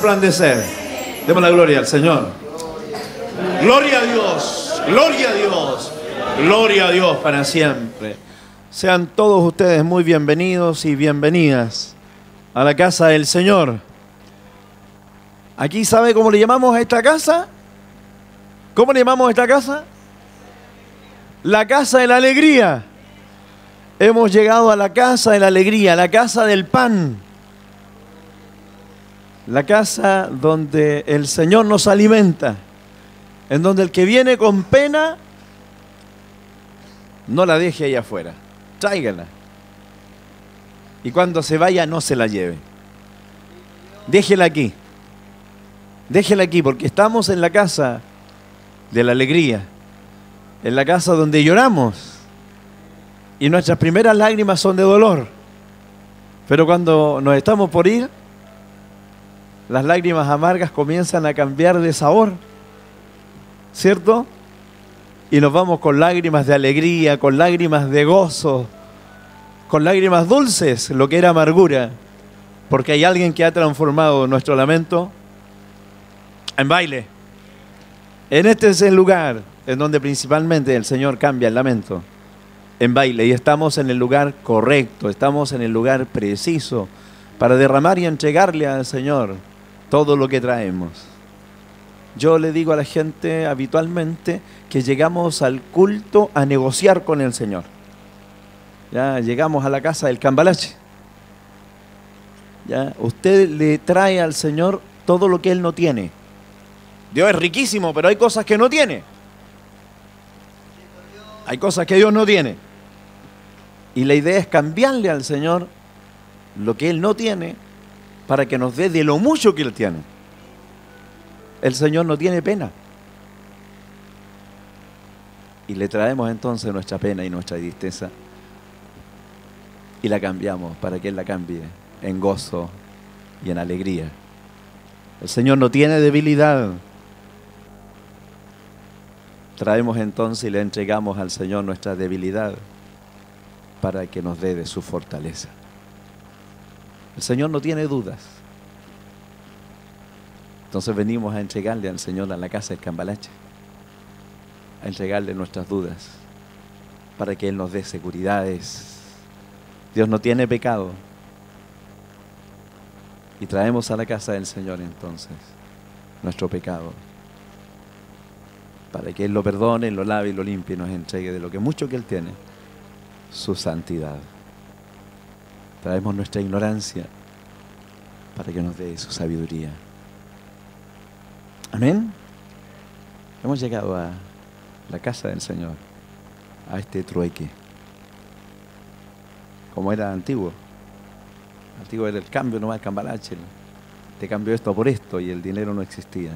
resplandecer. Demos la gloria al Señor. Gloria a Dios. Gloria a Dios. Gloria a Dios para siempre. Sean todos ustedes muy bienvenidos y bienvenidas a la casa del Señor. Aquí sabe cómo le llamamos a esta casa? ¿Cómo le llamamos a esta casa? La casa de la alegría. Hemos llegado a la casa de la alegría, la casa del pan. La casa donde el Señor nos alimenta. En donde el que viene con pena, no la deje ahí afuera. Tráigala. Y cuando se vaya, no se la lleve. Déjela aquí. Déjela aquí, porque estamos en la casa de la alegría. En la casa donde lloramos. Y nuestras primeras lágrimas son de dolor. Pero cuando nos estamos por ir, las lágrimas amargas comienzan a cambiar de sabor. ¿Cierto? Y nos vamos con lágrimas de alegría, con lágrimas de gozo, con lágrimas dulces, lo que era amargura. Porque hay alguien que ha transformado nuestro lamento en baile. En este es el lugar en donde principalmente el Señor cambia el lamento en baile y estamos en el lugar correcto, estamos en el lugar preciso para derramar y entregarle al Señor todo lo que traemos. Yo le digo a la gente habitualmente que llegamos al culto a negociar con el Señor. Ya llegamos a la casa del cambalache. Ya, usted le trae al Señor todo lo que él no tiene. Dios es riquísimo, pero hay cosas que no tiene. Hay cosas que Dios no tiene. Y la idea es cambiarle al Señor lo que Él no tiene para que nos dé de lo mucho que Él tiene. El Señor no tiene pena. Y le traemos entonces nuestra pena y nuestra tristeza y la cambiamos para que Él la cambie en gozo y en alegría. El Señor no tiene debilidad. Traemos entonces y le entregamos al Señor nuestra debilidad para que nos dé de su fortaleza. El Señor no tiene dudas. Entonces venimos a entregarle al Señor a la casa del Cambalache, a entregarle nuestras dudas, para que Él nos dé seguridades. Dios no tiene pecado. Y traemos a la casa del Señor entonces nuestro pecado, para que Él lo perdone, lo lave y lo limpie y nos entregue de lo que mucho que Él tiene, su santidad. Traemos nuestra ignorancia para que nos dé su sabiduría. Amén. Hemos llegado a la casa del Señor, a este trueque, como era antiguo. Antiguo era el cambio, no va el. Te cambio esto por esto y el dinero no existía.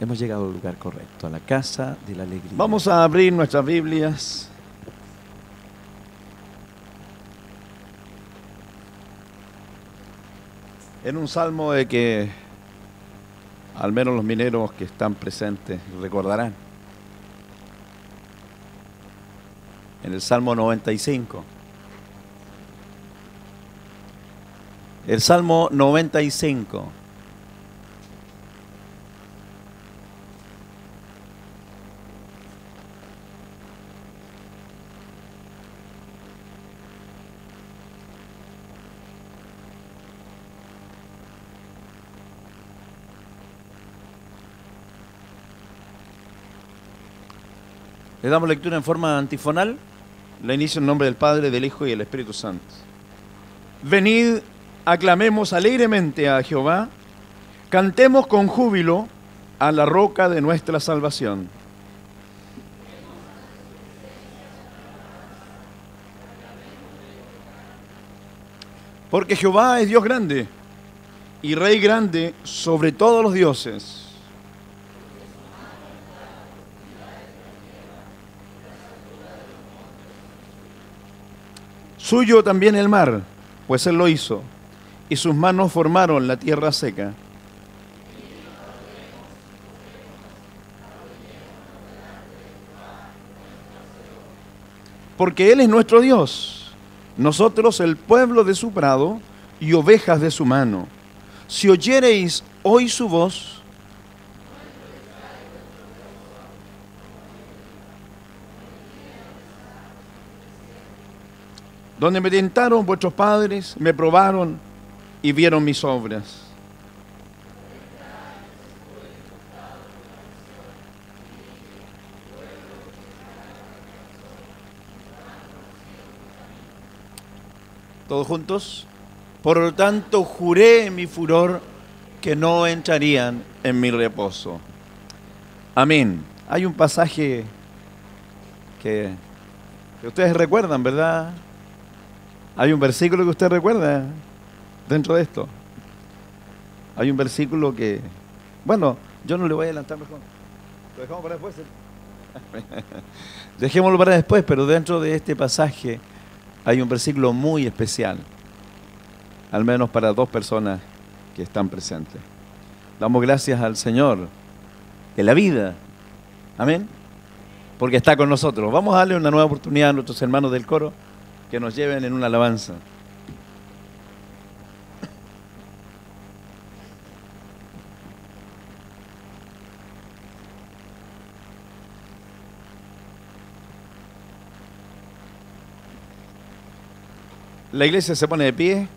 Hemos llegado al lugar correcto, a la casa de la alegría. Vamos a abrir nuestras Biblias. En un salmo de que al menos los mineros que están presentes recordarán. En el Salmo 95. El Salmo 95. Le damos lectura en forma antifonal. La inicio en nombre del Padre, del Hijo y del Espíritu Santo. Venid, aclamemos alegremente a Jehová, cantemos con júbilo a la roca de nuestra salvación. Porque Jehová es Dios grande y Rey grande sobre todos los dioses. Suyo también el mar, pues él lo hizo, y sus manos formaron la tierra seca. Porque Él es nuestro Dios, nosotros el pueblo de su prado y ovejas de su mano. Si oyereis hoy su voz, donde me tentaron vuestros padres, me probaron y vieron mis obras. Todos juntos. Por lo tanto, juré en mi furor que no entrarían en mi reposo. Amén. Hay un pasaje que, que ustedes recuerdan, ¿verdad? Hay un versículo que usted recuerda dentro de esto. Hay un versículo que, bueno, yo no le voy a adelantar mejor. Lo dejamos para después. Dejémoslo para después, pero dentro de este pasaje hay un versículo muy especial, al menos para dos personas que están presentes. Damos gracias al Señor de la vida. Amén. Porque está con nosotros. Vamos a darle una nueva oportunidad a nuestros hermanos del coro que nos lleven en una alabanza. La iglesia se pone de pie.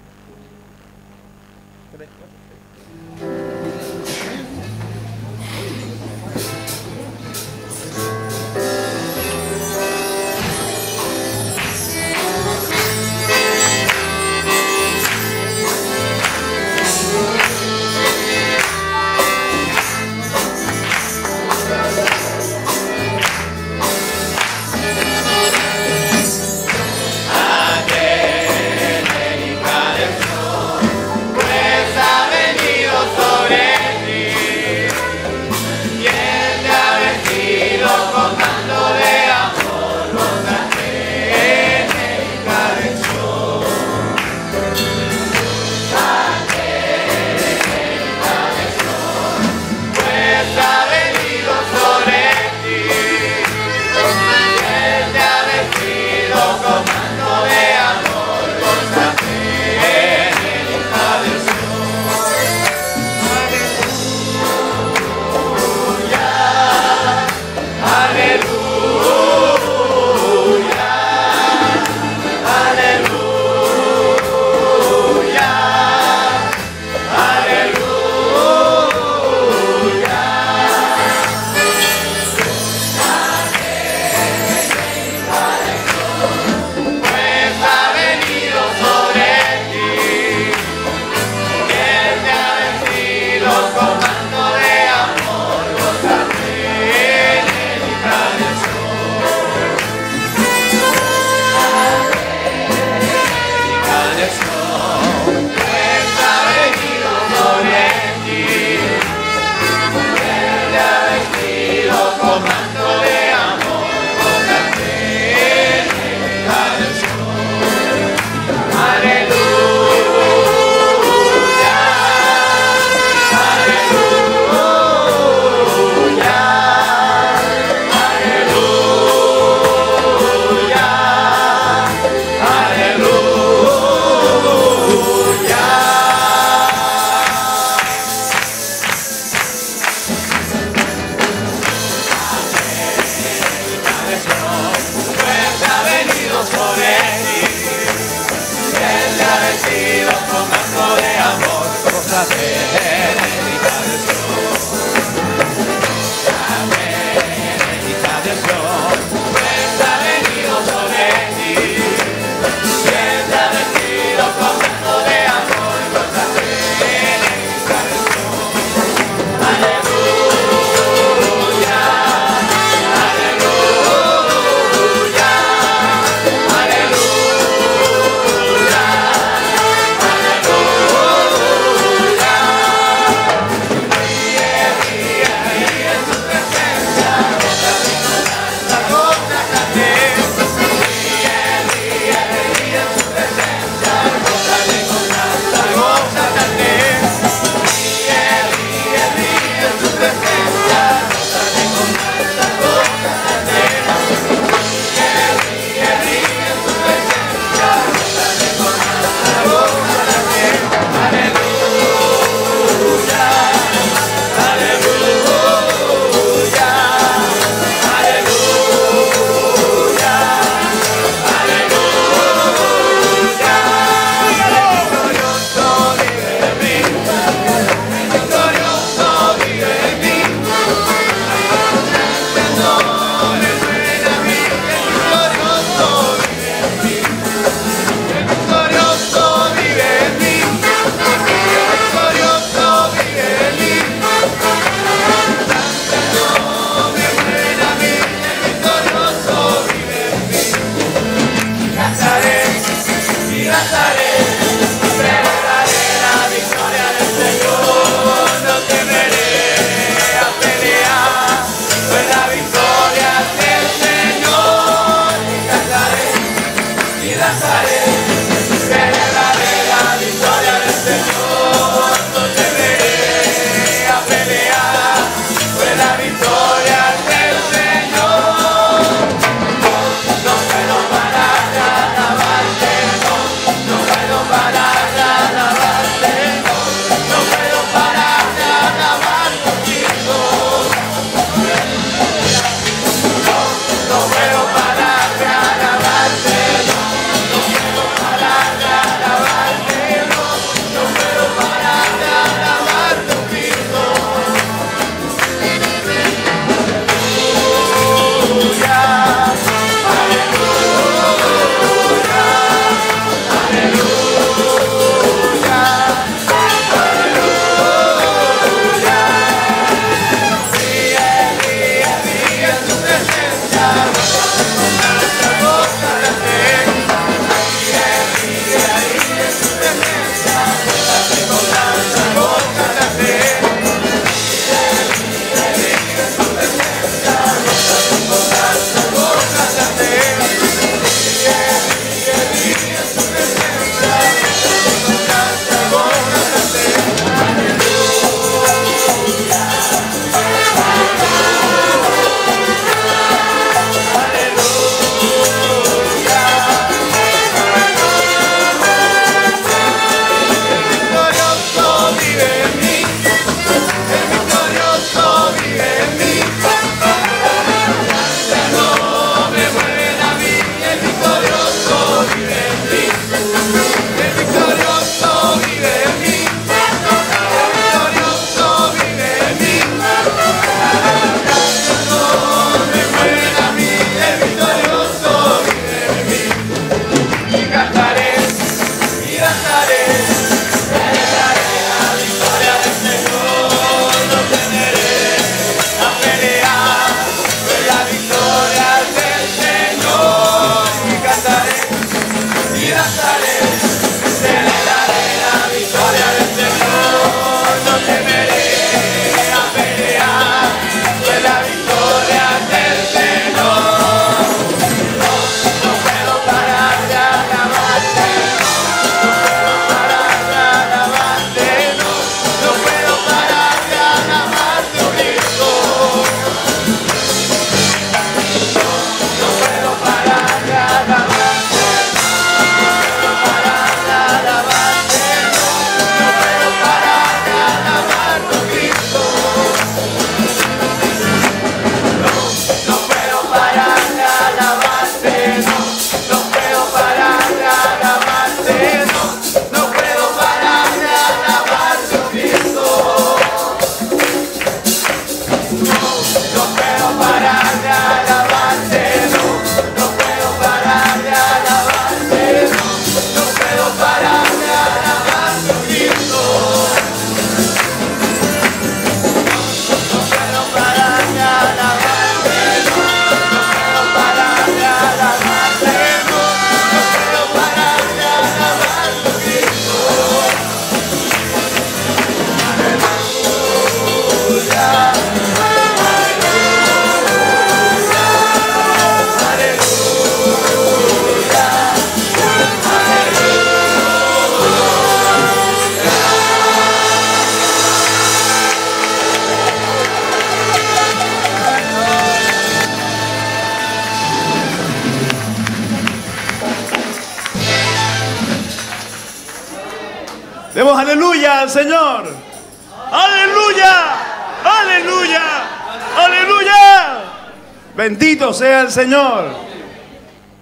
Sea el Señor.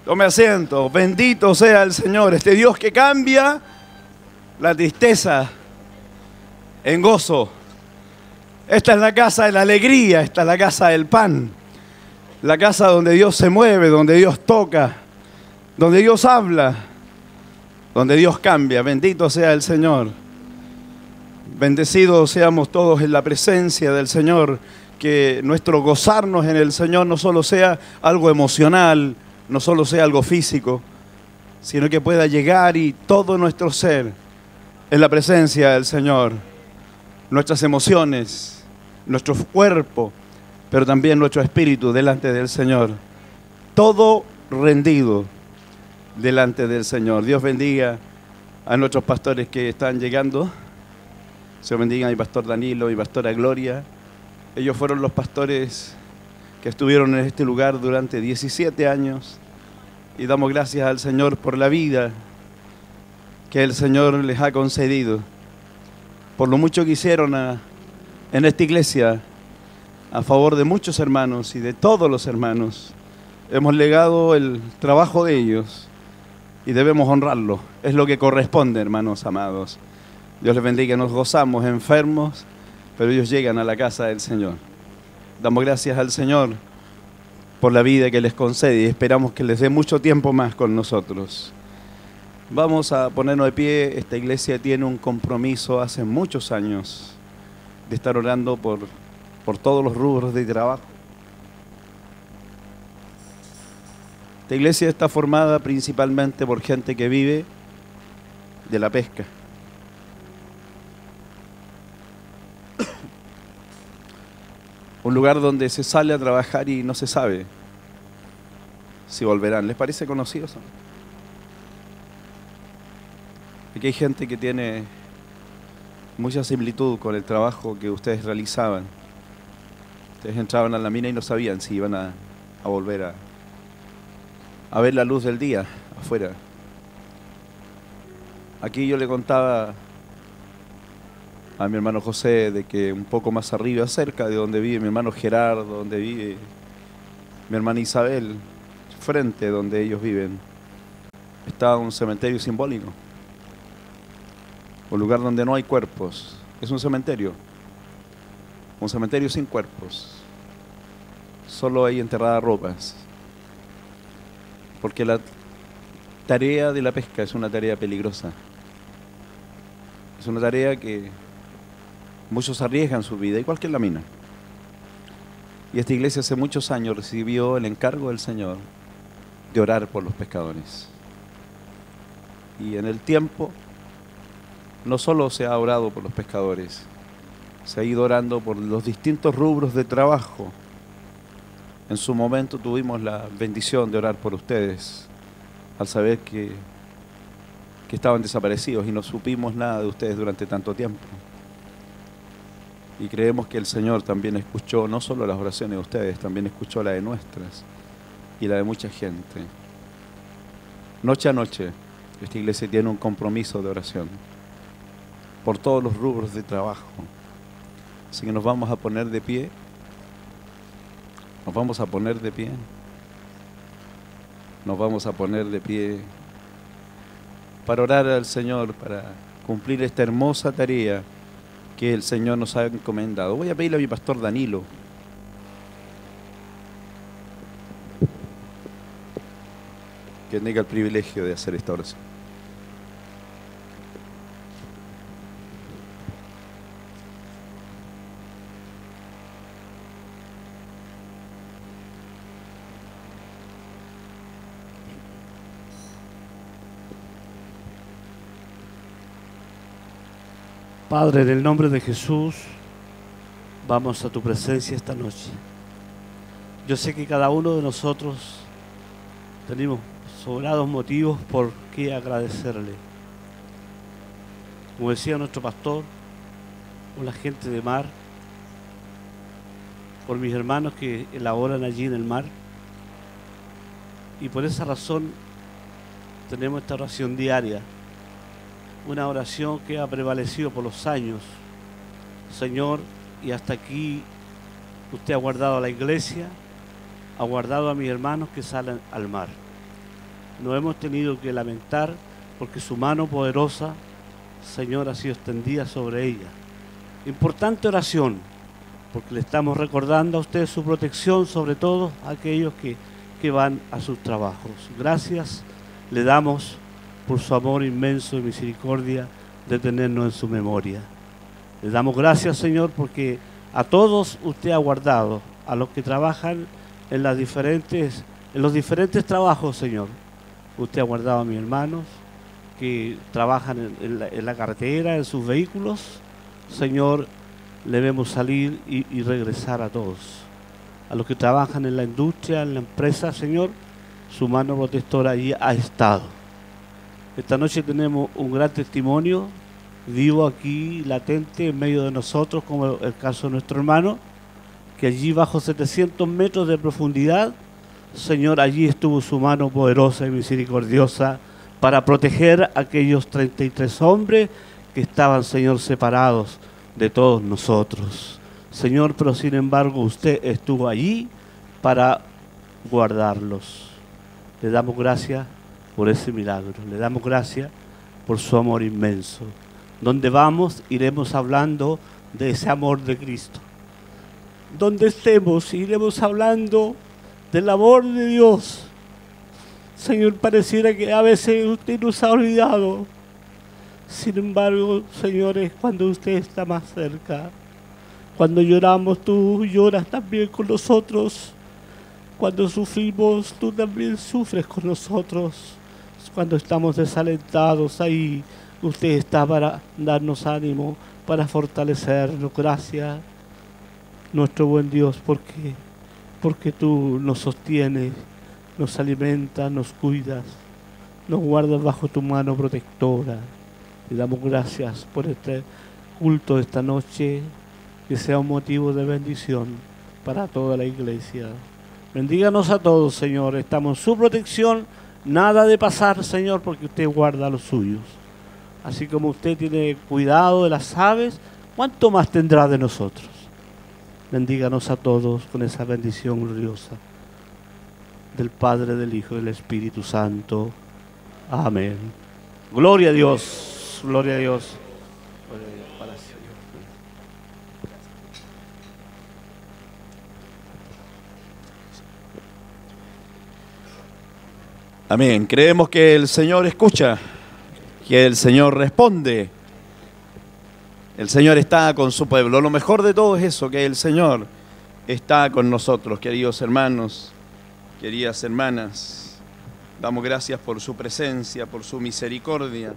Tome asiento. Bendito sea el Señor. Este Dios que cambia la tristeza en gozo. Esta es la casa de la alegría. Esta es la casa del pan. La casa donde Dios se mueve, donde Dios toca, donde Dios habla donde Dios cambia. Bendito sea el Señor. Bendecidos seamos todos en la presencia del Señor. Que nuestro gozarnos en el Señor no solo sea algo emocional, no solo sea algo físico, sino que pueda llegar y todo nuestro ser en la presencia del Señor, nuestras emociones, nuestro cuerpo, pero también nuestro espíritu delante del Señor. Todo rendido delante del Señor. Dios bendiga a nuestros pastores que están llegando. Se bendiga a mi pastor Danilo, mi pastora Gloria. Ellos fueron los pastores que estuvieron en este lugar durante 17 años y damos gracias al Señor por la vida que el Señor les ha concedido, por lo mucho que hicieron en esta iglesia a favor de muchos hermanos y de todos los hermanos. Hemos legado el trabajo de ellos y debemos honrarlo. Es lo que corresponde, hermanos amados. Dios les bendiga, nos gozamos enfermos, pero ellos llegan a la casa del Señor. Damos gracias al Señor por la vida que les concede y esperamos que les dé mucho tiempo más con nosotros. Vamos a ponernos de pie. Esta iglesia tiene un compromiso hace muchos años de estar orando por, por todos los rubros de trabajo. Esta iglesia está formada principalmente por gente que vive de la pesca. Un lugar donde se sale a trabajar y no se sabe si volverán. ¿Les parece conocido eso? Aquí hay gente que tiene mucha similitud con el trabajo que ustedes realizaban. Ustedes entraban a la mina y no sabían si iban a, volver a, a ver la luz del día afuera. Aquí yo le contaba a mi hermano José de que un poco más arriba, cerca de donde vive mi hermano Gerardo, donde vive mi hermana Isabel, frente de donde ellos viven, está un cementerio simbólico. Un lugar donde no hay cuerpos. Es un cementerio. Un cementerio sin cuerpos. Solo hay enterradas ropas. Porque la tarea de la pesca es una tarea peligrosa. Es una tarea que Muchos arriesgan su vida, igual que en la mina. Y esta iglesia hace muchos años recibió el encargo del Señor de orar por los pescadores. Y en el tiempo no solo se ha orado por los pescadores, se ha ido orando por los distintos rubros de trabajo. En su momento tuvimos la bendición de orar por ustedes al saber que, que estaban desaparecidos y no supimos nada de ustedes durante tanto tiempo. Y creemos que el Señor también escuchó no solo las oraciones de ustedes, también escuchó la de nuestras y la de mucha gente. Noche a noche, esta iglesia tiene un compromiso de oración por todos los rubros de trabajo. Así que nos vamos a poner de pie. Nos vamos a poner de pie. Nos vamos a poner de pie para orar al Señor, para cumplir esta hermosa tarea que el Señor nos ha encomendado. Voy a pedirle a mi pastor Danilo que tenga el privilegio de hacer esta oración. Padre, en el nombre de Jesús, vamos a tu presencia esta noche. Yo sé que cada uno de nosotros tenemos sobrados motivos por qué agradecerle. Como decía nuestro pastor, por la gente de mar, por mis hermanos que elaboran allí en el mar. Y por esa razón tenemos esta oración diaria una oración que ha prevalecido por los años. Señor, y hasta aquí usted ha guardado a la iglesia, ha guardado a mis hermanos que salen al mar. No hemos tenido que lamentar porque su mano poderosa, Señor, ha sido extendida sobre ella. Importante oración, porque le estamos recordando a usted su protección sobre todo a aquellos que, que van a sus trabajos. Gracias le damos por su amor inmenso y misericordia de tenernos en su memoria. Le damos gracias, Señor, porque a todos usted ha guardado, a los que trabajan en, las diferentes, en los diferentes trabajos, Señor. Usted ha guardado a mis hermanos que trabajan en, la, carretera, en sus vehículos. Señor, le vemos salir y, y regresar a todos. A los que trabajan en la industria, en la empresa, Señor, su mano protectora allí ha estado. Esta noche tenemos un gran testimonio vivo aquí, latente, en medio de nosotros, como el caso de nuestro hermano, que allí bajo 700 metros de profundidad, Señor, allí estuvo su mano poderosa y misericordiosa para proteger a aquellos 33 hombres que estaban, Señor, separados de todos nosotros. Señor, pero sin embargo usted estuvo allí para guardarlos. Le damos gracias por ese milagro. Le damos gracias por su amor inmenso. Donde vamos, iremos hablando de ese amor de Cristo. Donde estemos, iremos hablando del amor de Dios. Señor, pareciera que a veces usted nos ha olvidado. Sin embargo, señores, cuando usted está más cerca, cuando lloramos, tú lloras también con nosotros. Cuando sufrimos, tú también sufres con nosotros. Cuando estamos desalentados, ahí usted está para darnos ánimo, para fortalecernos. Gracias, nuestro buen Dios, porque, porque tú nos sostienes, nos alimentas, nos cuidas, nos guardas bajo tu mano protectora. Le damos gracias por este culto de esta noche, que sea un motivo de bendición para toda la iglesia. Bendíganos a todos, Señor. Estamos en su protección. Nada de pasar, Señor, porque usted guarda los suyos. Así como usted tiene cuidado de las aves, ¿cuánto más tendrá de nosotros? Bendíganos a todos con esa bendición gloriosa del Padre, del Hijo y del Espíritu Santo. Amén. Gloria a Dios, gloria a Dios. Amén. Creemos que el Señor escucha, que el Señor responde. El Señor está con su pueblo. Lo mejor de todo es eso, que el Señor está con nosotros, queridos hermanos, queridas hermanas. Damos gracias por su presencia, por su misericordia.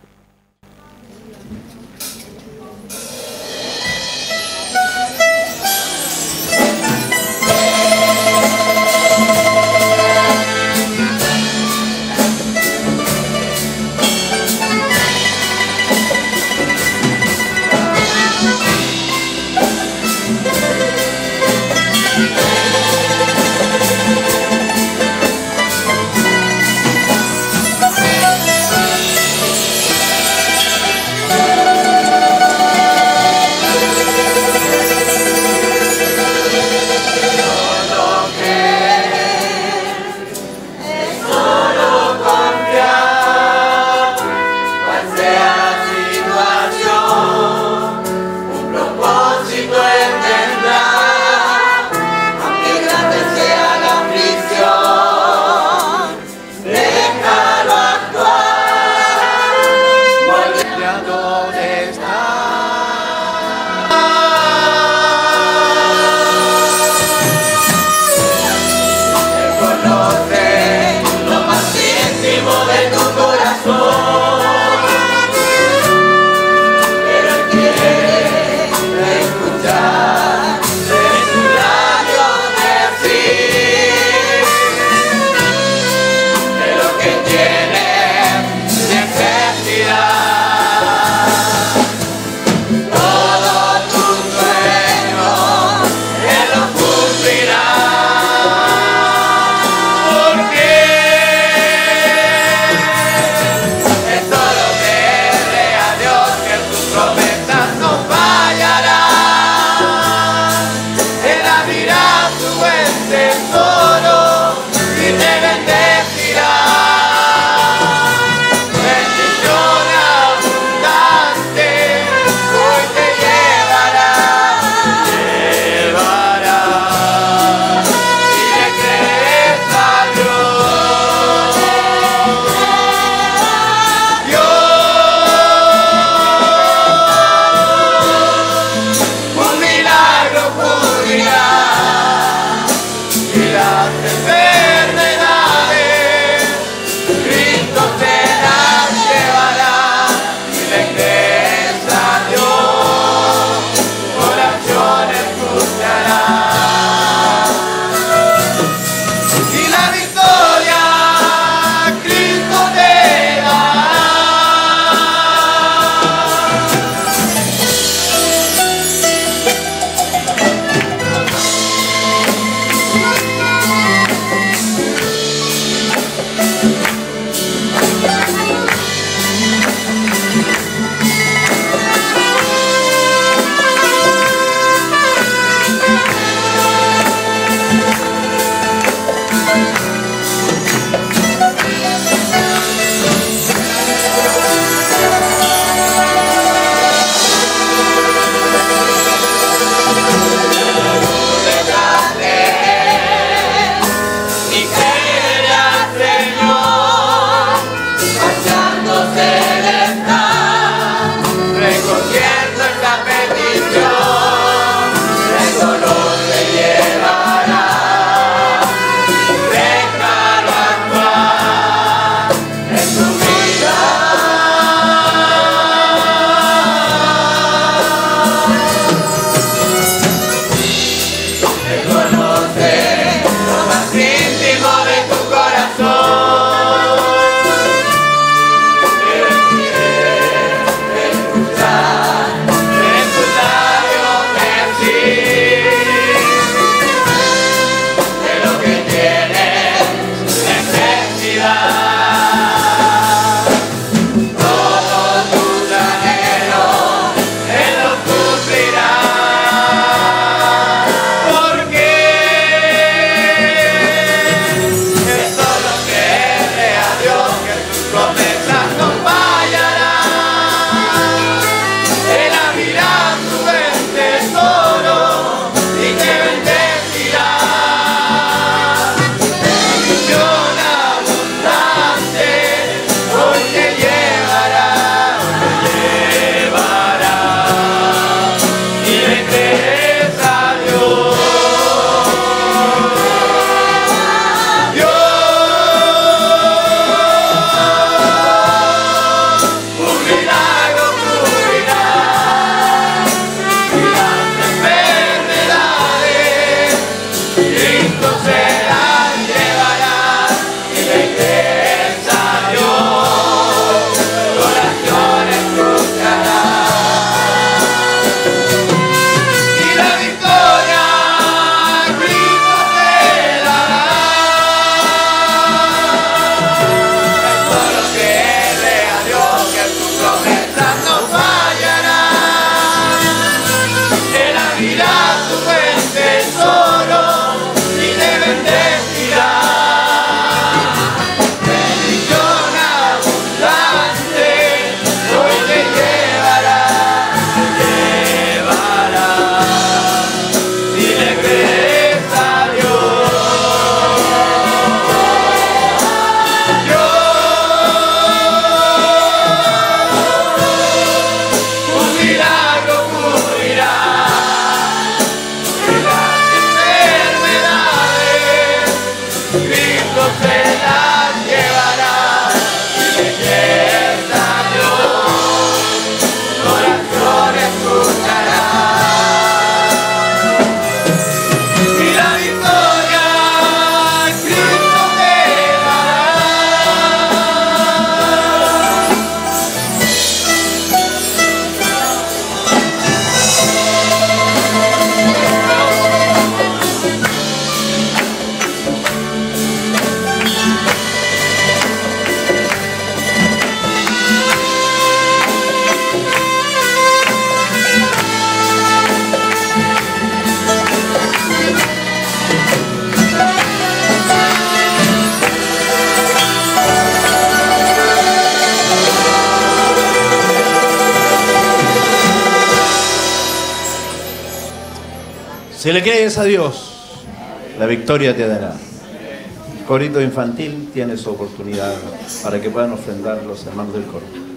Si le crees a Dios, la victoria te dará. El corito infantil tiene su oportunidad para que puedan ofrendar los hermanos del coro.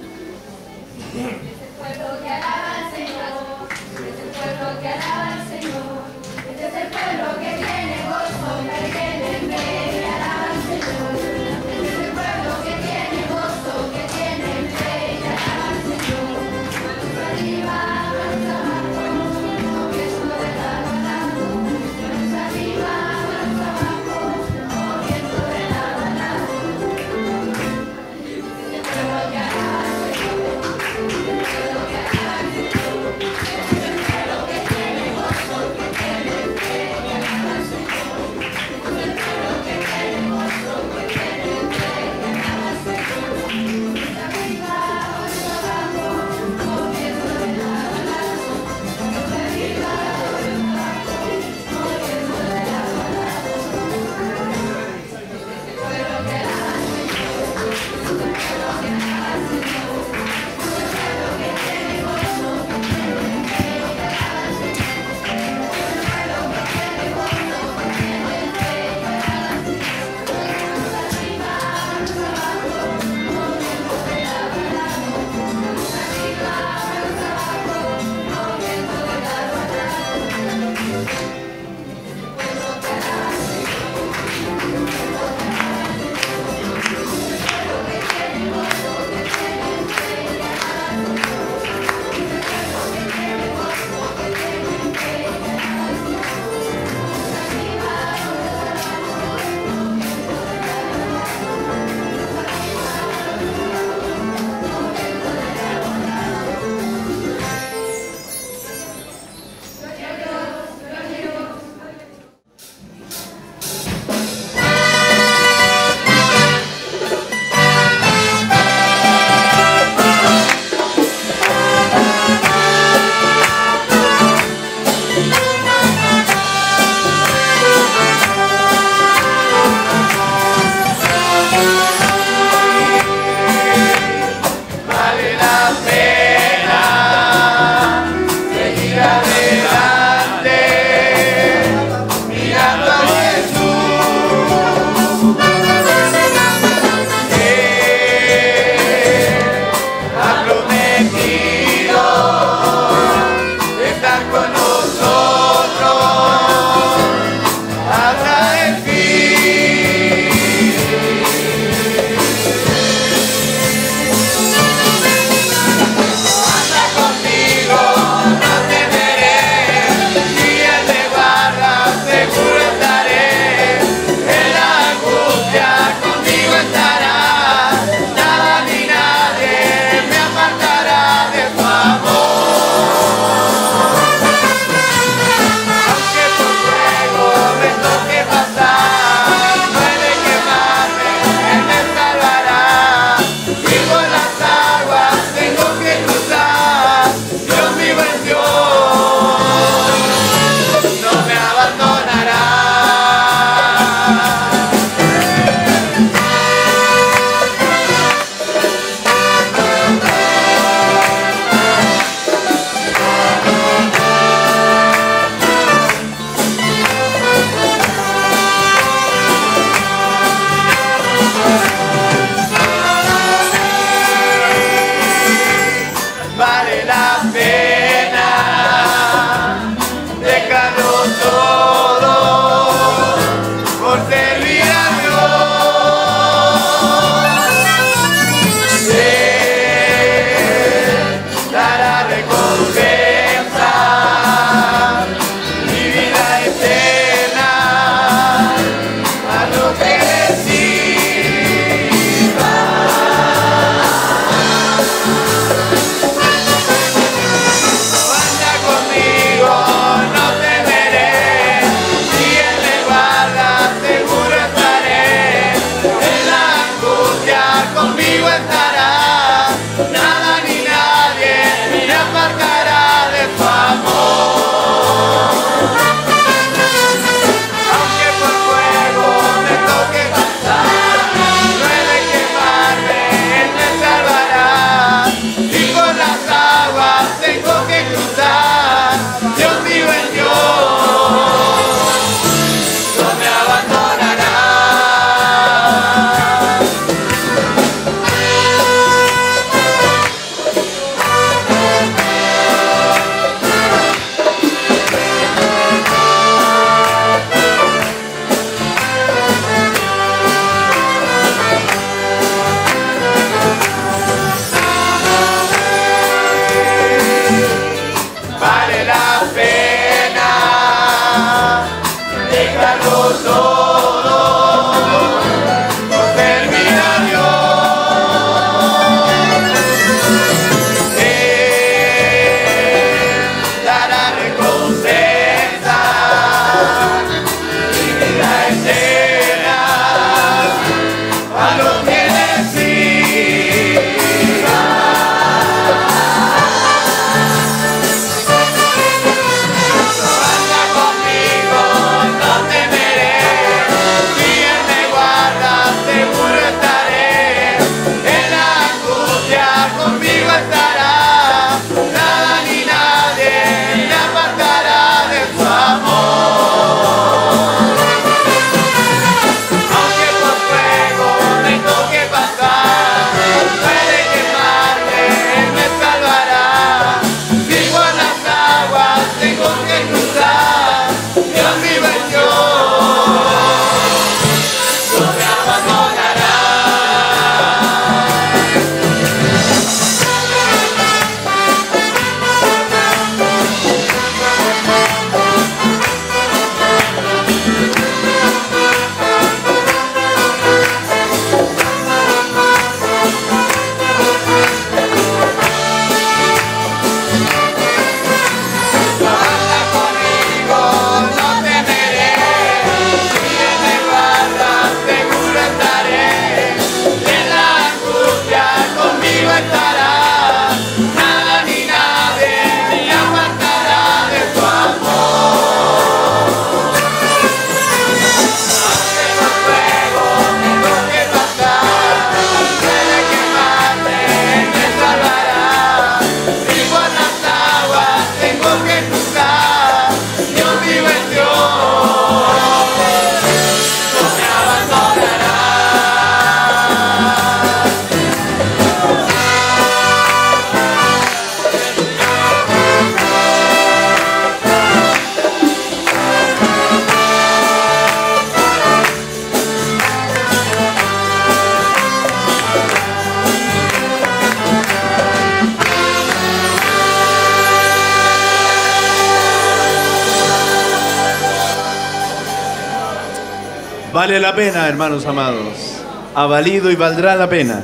Vale la pena, hermanos amados. Ha valido y valdrá la pena.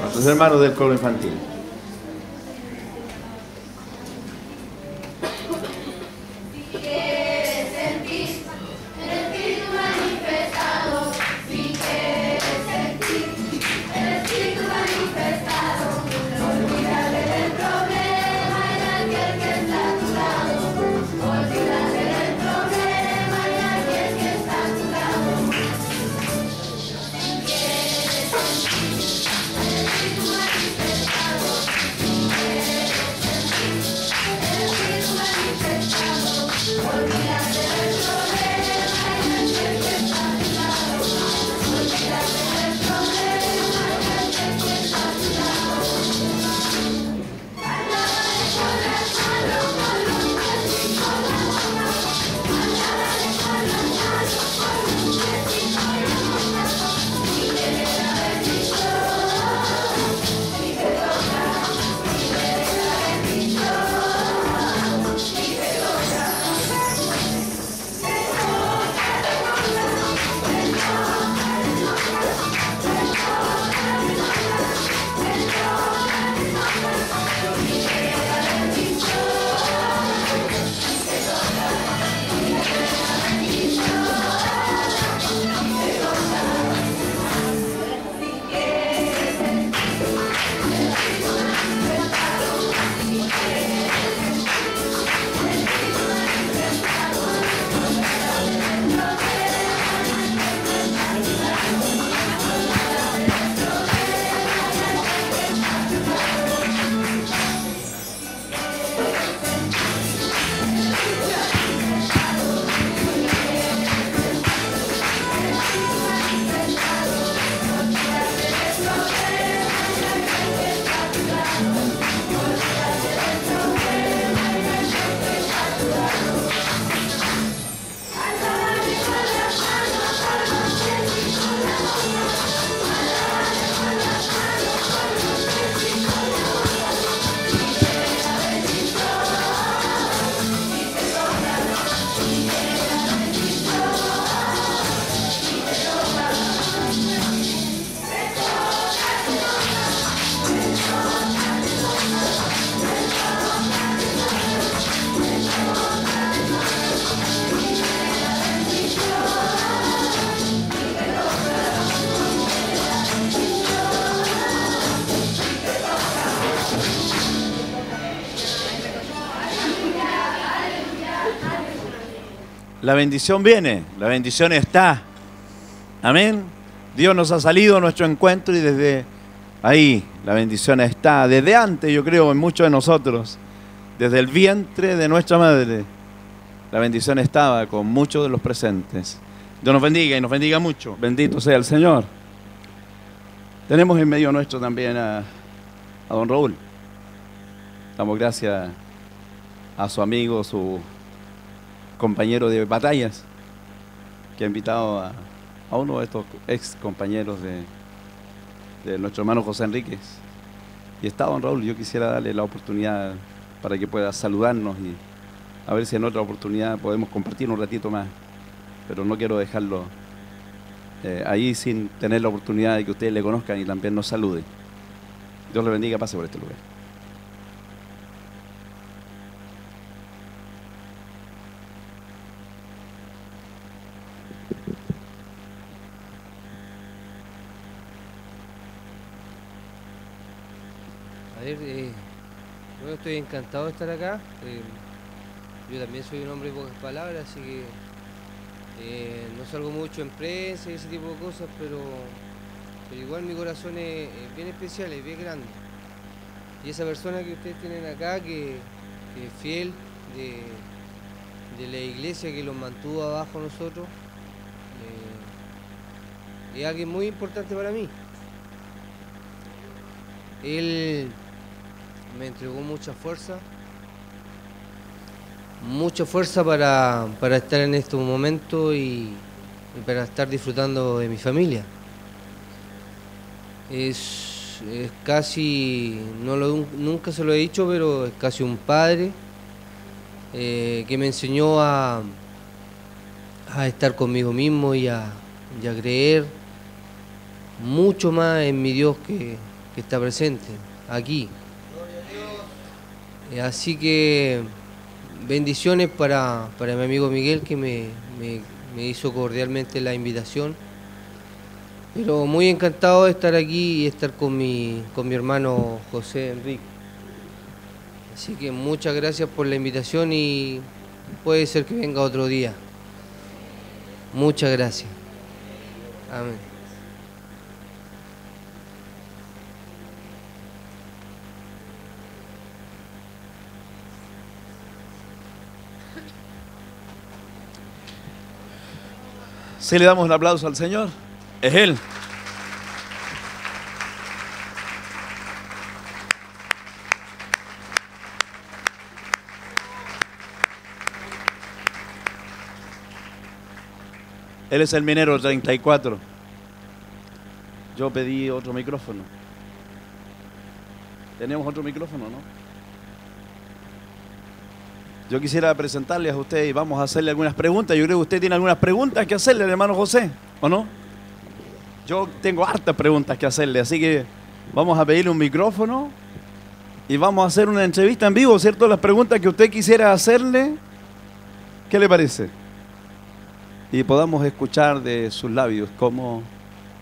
Nuestros hermanos del coro infantil. Bendición viene, la bendición está. Amén. Dios nos ha salido a nuestro encuentro y desde ahí la bendición está. Desde antes, yo creo, en muchos de nosotros, desde el vientre de nuestra madre, la bendición estaba con muchos de los presentes. Dios nos bendiga y nos bendiga mucho. Bendito sea el Señor. Tenemos en medio nuestro también a, a don Raúl. Damos gracias a su amigo, su compañero de batallas, que ha invitado a, uno de estos ex compañeros de, de nuestro hermano José Enríquez. Y está don Raúl, yo quisiera darle la oportunidad para que pueda saludarnos y a ver si en otra oportunidad podemos compartir un ratito más. Pero no quiero dejarlo eh, ahí sin tener la oportunidad de que ustedes le conozcan y también nos salude. Dios le bendiga, pase por este lugar. estoy encantado de estar acá. Eh, yo también soy un hombre de pocas palabras, así que eh, no salgo mucho en prensa y ese tipo de cosas, pero, pero igual mi corazón es, bien especial, es bien grande. Y esa persona que ustedes tienen acá, que, es fiel de, la iglesia que los mantuvo abajo nosotros, eh, es alguien muy importante para mí. Él me entregó mucha fuerza, mucha fuerza para, estar en estos momentos y, para estar disfrutando de mi familia. Es, casi, no nunca se lo he dicho, pero es casi un padre eh, que me enseñó a, a estar conmigo mismo y a, creer mucho más en mi Dios que está presente aquí. Eh, Así que bendiciones para, para mi amigo Miguel que me, me- hizo cordialmente la invitación. Pero muy encantado de estar aquí y estar con mi, con mi hermano José Enrique. Así que muchas gracias por la invitación y puede ser que venga otro día. Muchas gracias. Amén. Si le damos un aplauso al Señor, es Él. Él es el minero 34. Yo pedí otro micrófono. Tenemos otro micrófono, ¿no? Yo quisiera presentarles a usted y vamos a hacerle algunas preguntas. Yo creo que usted tiene algunas preguntas que hacerle al hermano José, ¿o no? Yo tengo hartas preguntas que hacerle, así que vamos a pedirle un micrófono y vamos a hacer una entrevista en vivo, ¿cierto? Las preguntas que usted quisiera hacerle, ¿qué le parece? Y podamos escuchar de sus labios cómo,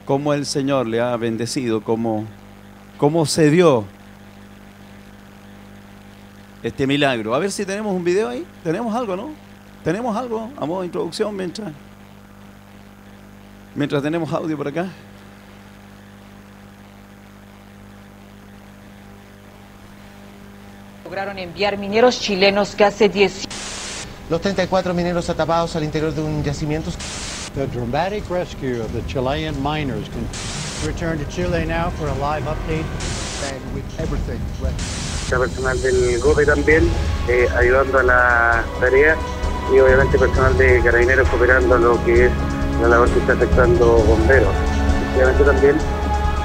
cómo el Señor le ha bendecido, cómo, cómo se dio este milagro. A ver si tenemos un video ahí. Tenemos algo, ¿no? Tenemos algo a modo de introducción mientras, mientras tenemos audio por acá. Lograron enviar mineros chilenos que hace 10 Los 34 mineros atrapados al interior de un yacimiento The dramatic rescue of the Chilean miners can return to Chile now for a live update. and with everything ready. personal del GOPE también eh, ayudando a la tarea y obviamente personal de carabineros cooperando a lo que es la labor que está afectando bomberos. Obviamente también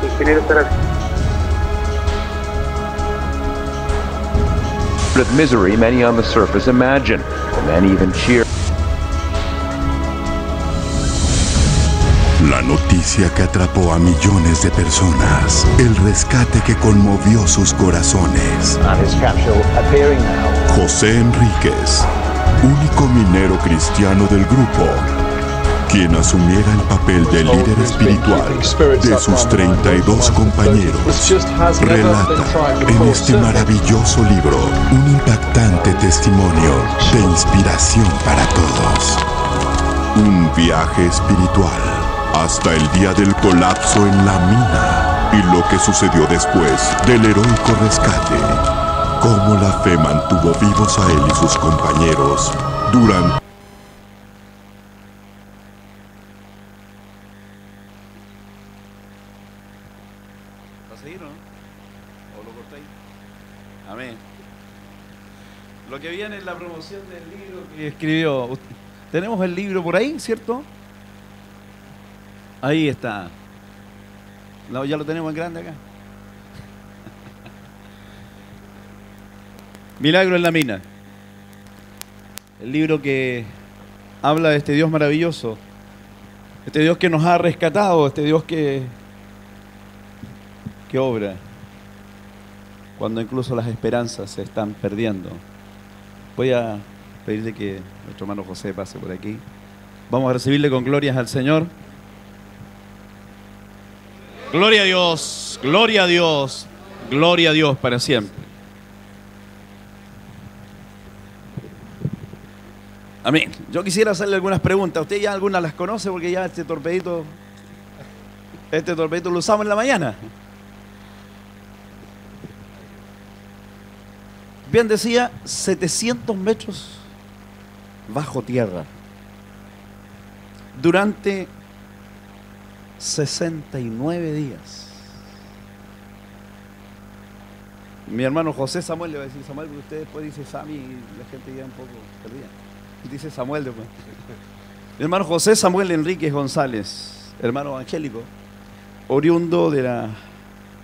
ingenieros para of misery many on the surface imagine. The men even cheer. Noticia que atrapó a millones de personas. El rescate que conmovió sus corazones. José Enríquez, único minero cristiano del grupo, quien asumiera el papel de líder espiritual de sus 32 compañeros, relata en este maravilloso libro un impactante testimonio de inspiración para todos. Un viaje espiritual hasta el día del colapso en la mina y lo que sucedió después del heroico rescate. Cómo la fe mantuvo vivos a él y sus compañeros durante. Lo que viene es la promoción del libro que escribió. Tenemos el libro por ahí, ¿cierto? Ahí está. Ya lo tenemos en grande acá. Milagro en la mina. El libro que habla de este Dios maravilloso. Este Dios que nos ha rescatado, este Dios que, que obra cuando incluso las esperanzas se están perdiendo. Voy a pedirle que nuestro hermano José pase por aquí. Vamos a recibirle con glorias al Señor. Gloria a Dios, gloria a Dios, gloria a Dios para siempre. Amén. Yo quisiera hacerle algunas preguntas. ¿Usted ya algunas las conoce? Porque ya este torpedito, este torpedito lo usamos en la mañana. Bien decía, 700 metros bajo tierra. Durante 69 días. Mi hermano José Samuel le va a decir Samuel, porque usted después dice Sammy y la gente ya un poco perdida. Dice Samuel después. Mi hermano José Samuel Enríquez González, hermano evangélico, oriundo de la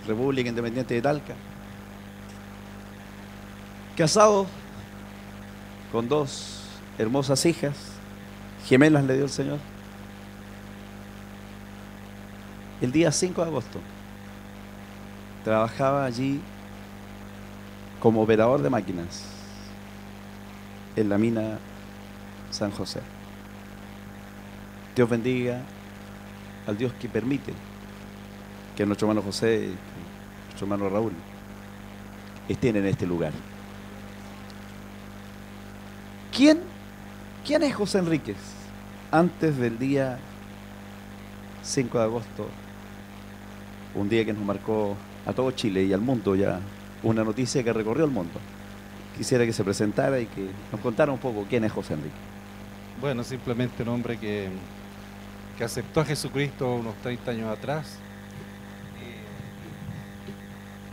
República Independiente de Talca. Casado con dos hermosas hijas, gemelas le dio el Señor. El día 5 de agosto. Trabajaba allí como operador de máquinas en la mina San José. Dios bendiga al Dios que permite que nuestro hermano José nuestro hermano Raúl estén en este lugar. ¿Quién, quién es José Enríquez antes del día 5 de agosto? Un día que nos marcó a todo Chile y al mundo ya una noticia que recorrió el mundo. Quisiera que se presentara y que nos contara un poco quién es José Enrique. Bueno, simplemente un hombre que, que aceptó a Jesucristo unos 30 años atrás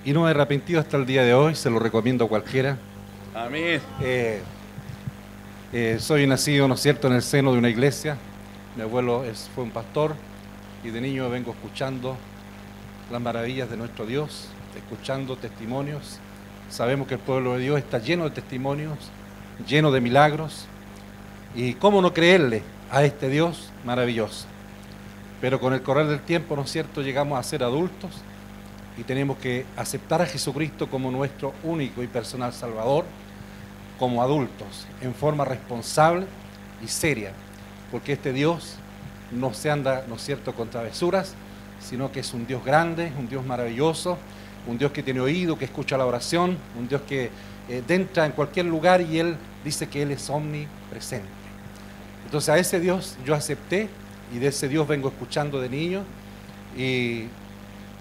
y no me he arrepentido hasta el día de hoy, se lo recomiendo a cualquiera. Amén. Eh, eh, soy nacido, ¿no es cierto?, en el seno de una iglesia. Mi abuelo es, fue un pastor y de niño vengo escuchando las maravillas de nuestro Dios, escuchando testimonios. Sabemos que el pueblo de Dios está lleno de testimonios, lleno de milagros. Y cómo no creerle a este Dios maravilloso. Pero con el correr del tiempo, ¿no es cierto?, llegamos a ser adultos y tenemos que aceptar a Jesucristo como nuestro único y personal Salvador, como adultos, en forma responsable y seria, porque este Dios no se anda, ¿no es cierto?, con travesuras, sino que es un Dios grande, un Dios maravilloso, un Dios que tiene oído, que escucha la oración, un Dios que eh, entra en cualquier lugar y Él dice que Él es omnipresente. Entonces a ese Dios yo acepté y de ese Dios vengo escuchando de niño y,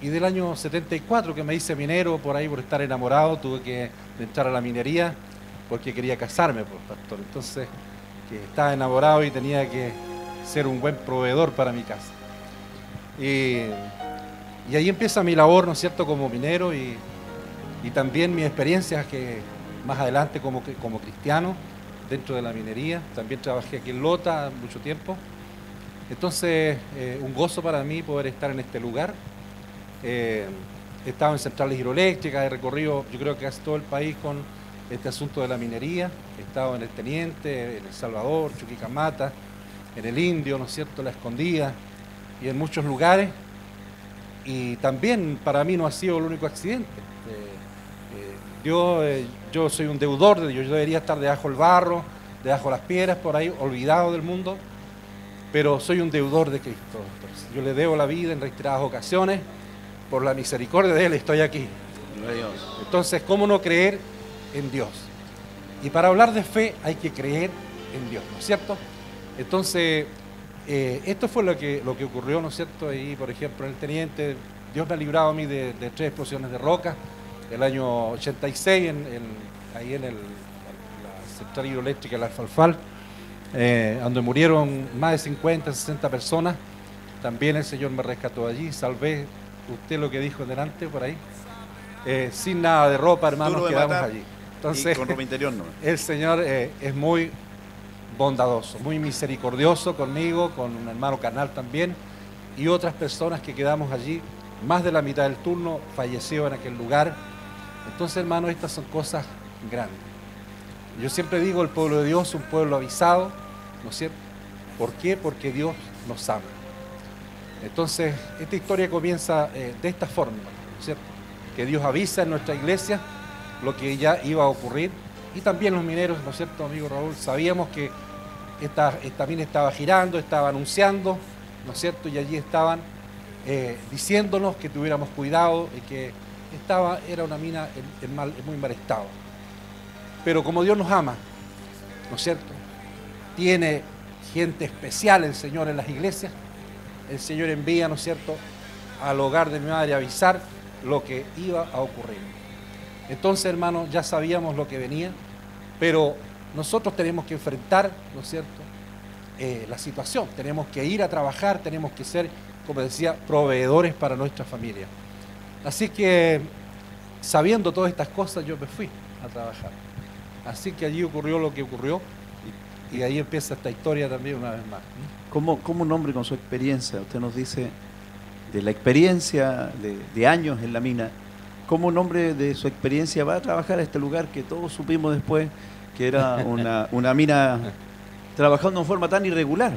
y del año 74 que me hice minero por ahí por estar enamorado, tuve que entrar a la minería porque quería casarme, pues, pastor. Entonces, que estaba enamorado y tenía que ser un buen proveedor para mi casa. Y, ahí empieza mi labor, ¿no es cierto?, como minero y, también mi experiencia que más adelante como, como cristiano dentro de la minería. También trabajé aquí en Lota mucho tiempo. Entonces, eh, un gozo para mí poder estar en este lugar. Eh, he estado en centrales hidroeléctricas, he recorrido, yo creo que casi todo el país con este asunto de la minería. He estado en el Teniente, en El Salvador, Chuquicamata, en el Indio, ¿no es cierto?, La Escondida y en muchos lugares. Y también para mí no ha sido el único accidente. Eh, eh, yo, eh, yo soy un deudor de Dios, yo debería estar debajo del barro, debajo las piedras, por ahí, olvidado del mundo, pero soy un deudor de Cristo. Entonces, yo le debo la vida en reiteradas ocasiones, por la misericordia de Él estoy aquí. Entonces, ¿cómo no creer en Dios? Y para hablar de fe hay que creer en Dios, ¿no es cierto? Entonces, eh, esto fue lo que, lo que ocurrió, ¿no es cierto? Ahí, por ejemplo, en el teniente, Dios me ha librado a mí de, de tres explosiones de roca, el año 86, en, en, ahí en el, la central hidroeléctrica, la Alfalfal, eh, donde murieron más de 50, 60 personas. También el Señor me rescató allí, salvé, usted lo que dijo delante por ahí, eh, sin nada de ropa, hermanos, de quedamos matar allí. Entonces, y con ropa interior no. el Señor eh, es muy bondadoso, muy misericordioso conmigo, con un hermano carnal también, y otras personas que quedamos allí. Más de la mitad del turno falleció en aquel lugar. Entonces, hermano, estas son cosas grandes. Yo siempre digo, el pueblo de Dios es un pueblo avisado, ¿no es cierto? ¿Por qué? Porque Dios nos ama. Entonces, esta historia comienza eh, de esta forma, ¿no es cierto? Que Dios avisa en nuestra iglesia lo que ya iba a ocurrir. Y también los mineros, ¿no es cierto, amigo Raúl? Sabíamos que esta, mina estaba girando, estaba anunciando, ¿no es cierto? Y allí estaban eh, diciéndonos que tuviéramos cuidado y que estaba, era una mina en, en mal, en muy mal estado. Pero como Dios nos ama, ¿no es cierto? Tiene gente especial el Señor en las iglesias. El Señor envía, ¿no es cierto?, al hogar de mi madre a avisar lo que iba a ocurrir. Entonces, hermanos, ya sabíamos lo que venía, pero nosotros tenemos que enfrentar, ¿no es cierto?, eh, la situación. Tenemos que ir a trabajar, tenemos que ser, como decía, proveedores para nuestra familia. Así que, sabiendo todas estas cosas, yo me fui a trabajar. Así que allí ocurrió lo que ocurrió y, ahí empieza esta historia también una vez más. ¿Cómo, cómo un hombre con su experiencia, usted nos dice de la experiencia de, de años en la mina, cómo un hombre de su experiencia va a trabajar a este lugar que todos supimos después que era una, una mina trabajando en forma tan irregular?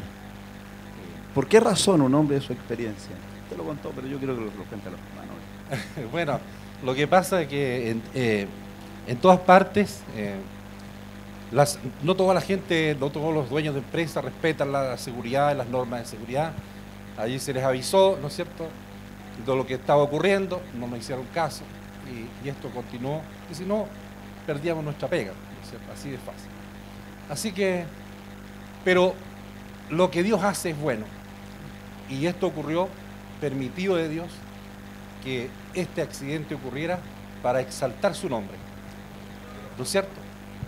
¿Por qué razón un hombre de su experiencia te lo contó, pero yo quiero que lo, lo cuente los hermanos. bueno, lo que pasa es que en, eh, todas partes, eh, las, no toda la gente, no todos los dueños de empresas respetan la seguridad, las normas de seguridad. Allí se les avisó, ¿no es cierto?, de lo que estaba ocurriendo, no me hicieron caso y, esto continuó. Y si no, perdíamos nuestra pega, ¿no es así de fácil. Así que, pero lo que Dios hace es bueno. Y esto ocurrió permitido de Dios que este accidente ocurriera para exaltar su nombre. ¿No es cierto?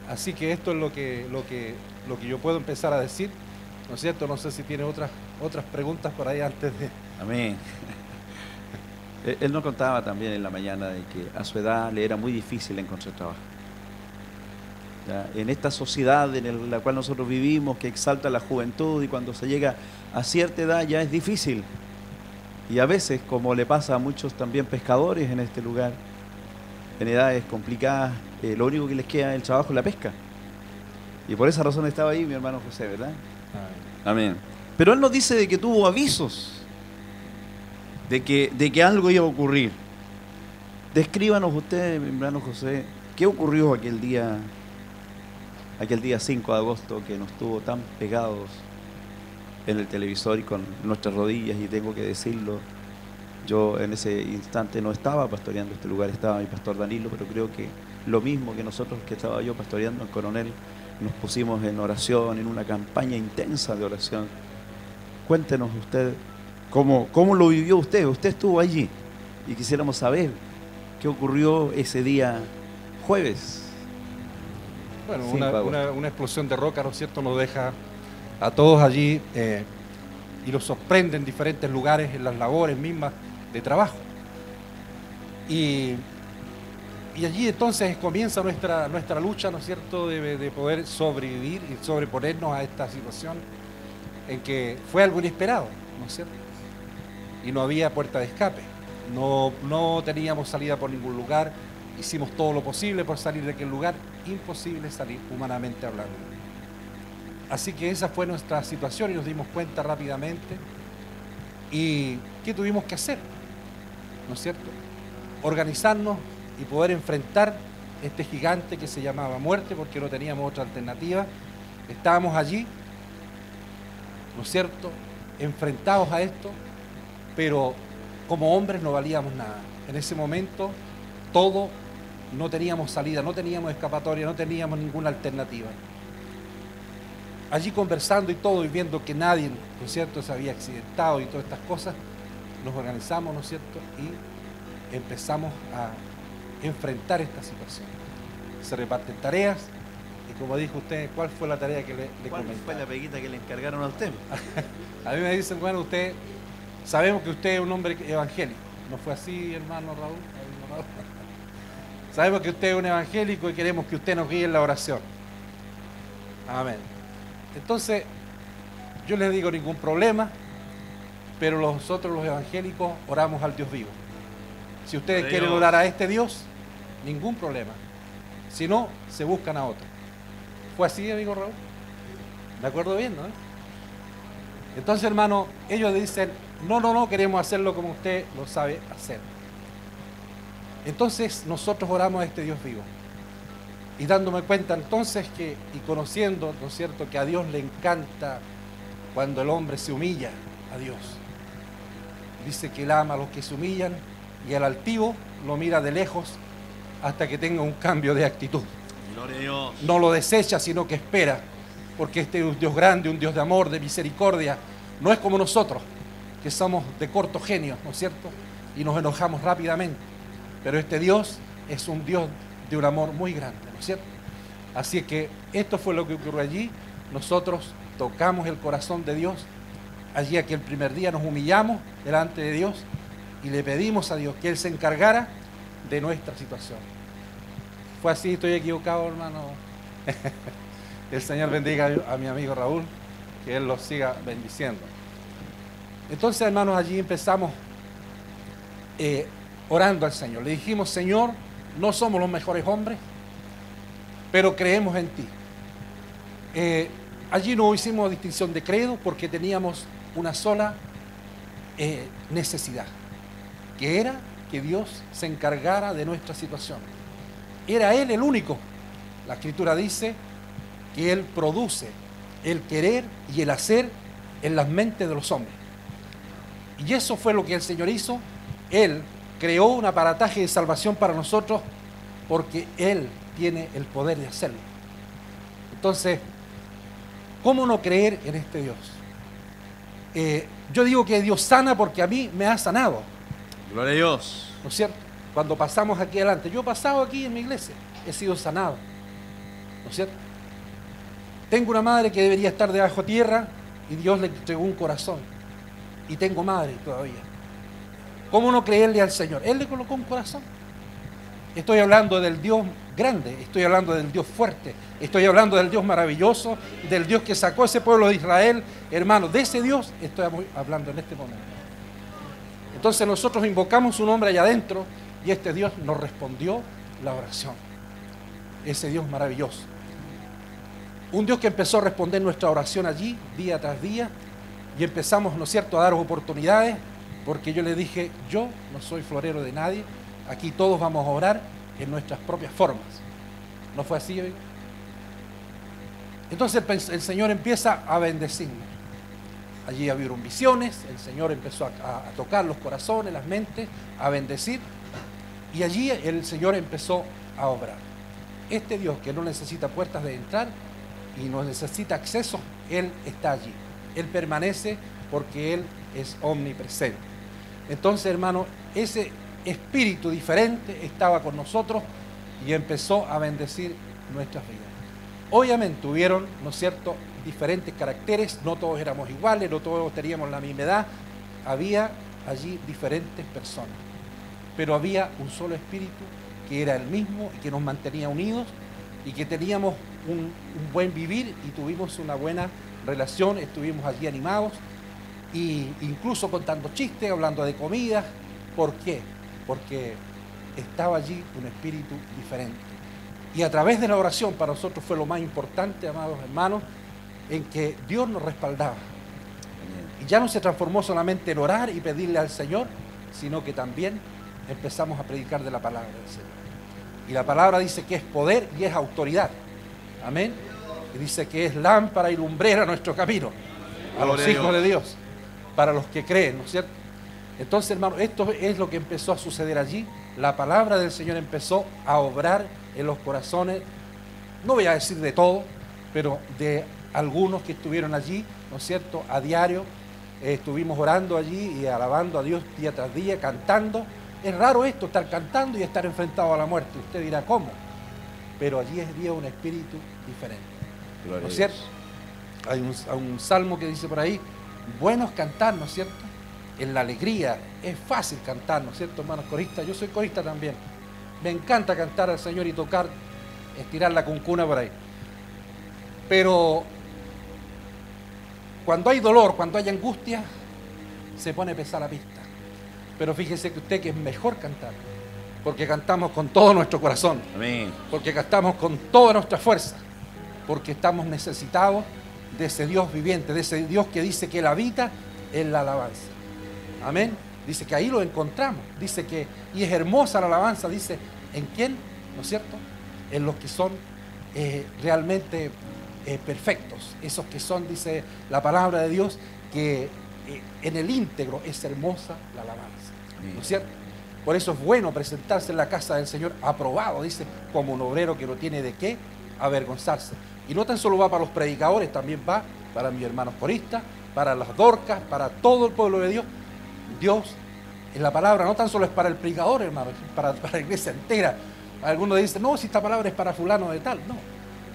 Así que esto es lo que, lo que, lo que yo puedo empezar a decir. ¿No es cierto? No sé si tiene otras, otras preguntas por ahí antes de... Amén. Él nos contaba también en la mañana de que a su edad le era muy difícil encontrar trabajo. Ya, En esta sociedad en el- la cual nosotros vivimos, que exalta la juventud y cuando se llega a cierta edad ya es difícil. Y a veces, como le pasa a muchos también pescadores en este lugar, en edades complicadas, eh, lo único que les queda es el trabajo y la pesca. Y por esa razón estaba ahí mi hermano José, ¿verdad? Amén. Pero él nos dice de que tuvo avisos de que, de que algo iba a ocurrir. Descríbanos usted, mi hermano José, qué ocurrió aquel día, aquel día 5 de agosto que nos tuvo tan pegados en el televisor y con nuestras rodillas, y tengo que decirlo, yo en ese instante no estaba pastoreando este lugar, estaba mi pastor Danilo, pero creo que lo mismo que nosotros que estaba yo pastoreando en Coronel, nos pusimos en oración, en una campaña intensa de oración. Cuéntenos usted cómo, cómo lo vivió usted, usted estuvo allí y quisiéramos saber qué ocurrió ese día jueves. Bueno, una- una explosión de roca, ¿no es cierto?, nos deja a todos allí eh, y los sorprende en diferentes lugares, en las labores mismas de trabajo. Y, y allí entonces comienza nuestra, nuestra lucha, ¿no es cierto?, de, de poder sobrevivir y sobreponernos a esta situación en que fue algo inesperado, ¿no es cierto? Y no había puerta de escape, no, no teníamos salida por ningún lugar, hicimos todo lo posible por salir de aquel lugar, imposible salir humanamente hablando. Así que esa fue nuestra situación y nos dimos cuenta rápidamente. ¿Y qué tuvimos que hacer? ¿No es cierto? Organizarnos y poder enfrentar este gigante que se llamaba muerte porque no teníamos otra alternativa. Estábamos allí, ¿no es cierto? Enfrentados a esto, pero como hombres no valíamos nada. En ese momento todo no teníamos salida, no teníamos escapatoria, no teníamos ninguna alternativa. Allí conversando y todo y viendo que nadie, ¿no es cierto?, se había accidentado y todas estas cosas, nos organizamos, ¿no es cierto?, y empezamos a enfrentar esta situación. Se reparten tareas y como dijo usted, ¿cuál fue la tarea que le, le ¿Cuál fue la peguita que le encargaron a usted? A mí me dicen, bueno, usted, sabemos que usted es un hombre evangélico. ¿No fue así, hermano Raúl? Hermano Raúl? Sabemos que usted es un evangélico y queremos que usted nos guíe en la oración. Amén. Entonces, yo les digo ningún problema, pero nosotros los evangélicos oramos al Dios vivo. Si ustedes quieren orar a este Dios, ningún problema. Si no, se buscan a otro. ¿Fue así, amigo Raúl? ¿De acuerdo bien, no? Entonces, hermano, ellos dicen, no, no, no, queremos hacerlo como usted lo sabe hacer. Entonces, nosotros oramos a este Dios vivo. Y dándome cuenta entonces que, y conociendo, ¿no es cierto?, que a Dios le encanta cuando el hombre se humilla a Dios. Dice que él ama a los que se humillan y al altivo lo mira de lejos hasta que tenga un cambio de actitud. Gloria a Dios. No lo desecha, sino que espera, porque este es un Dios grande, un Dios de amor, de misericordia. No es como nosotros, que somos de corto genio, ¿no es cierto? Y nos enojamos rápidamente. Pero este Dios es un Dios de un amor muy grande, ¿no es cierto? Así es que esto fue lo que ocurrió allí. Nosotros tocamos el corazón de Dios. Allí aquel primer día nos humillamos delante de Dios y le pedimos a Dios que Él se encargara de nuestra situación. Fue así, estoy equivocado, hermano. El Señor bendiga a mi amigo Raúl, que Él lo siga bendiciendo. Entonces, hermanos, allí empezamos eh, orando al Señor. Le dijimos, Señor, no somos los mejores hombres, pero creemos en ti. Eh, allí no hicimos distinción de credo porque teníamos una sola eh, necesidad, que era que Dios se encargara de nuestra situación. Era Él el único. La escritura dice que Él produce el querer y el hacer en las mentes de los hombres. Y eso fue lo que el Señor hizo. Él creó un aparataje de salvación para nosotros porque Él tiene el poder de hacerlo. Entonces, ¿cómo no creer en este Dios? Eh, yo digo que Dios sana porque a mí me ha sanado. Gloria a Dios. ¿No es cierto? Cuando pasamos aquí adelante. Yo he pasado aquí en mi iglesia. He sido sanado. ¿No es cierto? Tengo una madre que debería estar debajo tierra y Dios le entregó un corazón. Y tengo madre todavía. ¿Cómo no creerle al Señor? Él le colocó un corazón. Estoy hablando del Dios grande, estoy hablando del Dios fuerte, estoy hablando del Dios maravilloso, del Dios que sacó a ese pueblo de Israel. Hermano, de ese Dios estoy hablando en este momento. Entonces nosotros invocamos su nombre allá adentro y este Dios nos respondió la oración. Ese Dios maravilloso. Un Dios que empezó a responder nuestra oración allí, día tras día, y empezamos, ¿no es cierto?, a dar oportunidades, porque yo le dije, yo no soy florero de nadie, aquí todos vamos a orar en nuestras propias formas. ¿No fue así hoy? Entonces el Señor empieza a bendecirnos. Allí habieron visiones, el Señor empezó a, a, tocar los corazones, las mentes, a bendecir, y allí el Señor empezó a obrar. Este Dios que no necesita puertas de entrar y no necesita acceso, Él está allí. Él permanece porque Él es omnipresente. Entonces, hermano, ese espíritu diferente estaba con nosotros y empezó a bendecir nuestras vidas. Obviamente tuvieron, ¿no es cierto?, diferentes caracteres, no todos éramos iguales, no todos teníamos la misma edad, había allí diferentes personas, pero había un solo espíritu que era el mismo y que nos mantenía unidos y que teníamos un, un buen vivir y tuvimos una buena relación, estuvimos allí animados e incluso contando chistes, hablando de comida. ¿Por qué? Porque estaba allí un espíritu diferente. Y a través de la oración para nosotros fue lo más importante, amados hermanos, en que Dios nos respaldaba. Y ya no se transformó solamente en orar y pedirle al Señor, sino que también empezamos a predicar de la palabra del Señor. Y la palabra dice que es poder y es autoridad. Amén. Y dice que es lámpara y lumbrera nuestro camino. A los hijos de Dios. Para los que creen, ¿no es cierto? Entonces, hermano, esto es lo que empezó a suceder allí. La palabra del Señor empezó a obrar en los corazones, no voy a decir de todo, pero de algunos que estuvieron allí, ¿no es cierto? A diario eh, estuvimos orando allí y alabando a Dios día tras día, cantando. Es raro esto, estar cantando y estar enfrentado a la muerte. Usted dirá, ¿cómo? Pero allí había un espíritu diferente. ¿No es cierto? Hay un, hay un salmo que dice por ahí, bueno es cantar, ¿no es cierto? En la alegría, es fácil cantar, ¿no es cierto, hermanos coristas? Yo soy corista también. Me encanta cantar al Señor y tocar, estirar la cuncuna por ahí. Pero cuando hay dolor, cuando hay angustia, se pone pesada la pista. Pero fíjese que usted que es mejor cantar, porque cantamos con todo nuestro corazón, Amén. porque cantamos con toda nuestra fuerza, porque estamos necesitados de ese Dios viviente, de ese Dios que dice que Él habita en la alabanza. Amén. Dice que ahí lo encontramos. Dice que, y es hermosa la alabanza, dice, ¿en quién? ¿No es cierto? En los que son eh, realmente eh, perfectos. Esos que son, dice la palabra de Dios, que eh, en el íntegro es hermosa la alabanza. ¿No es cierto? Por eso es bueno presentarse en la casa del Señor aprobado, dice, como un obrero que no tiene de qué avergonzarse. Y no tan solo va para los predicadores, también va para mis hermanos coristas, para las dorcas, para todo el pueblo de Dios. Dios, en la palabra no tan solo es para el predicador, hermano, para, para la iglesia entera. Algunos dicen, no, si esta palabra es para fulano de tal. No,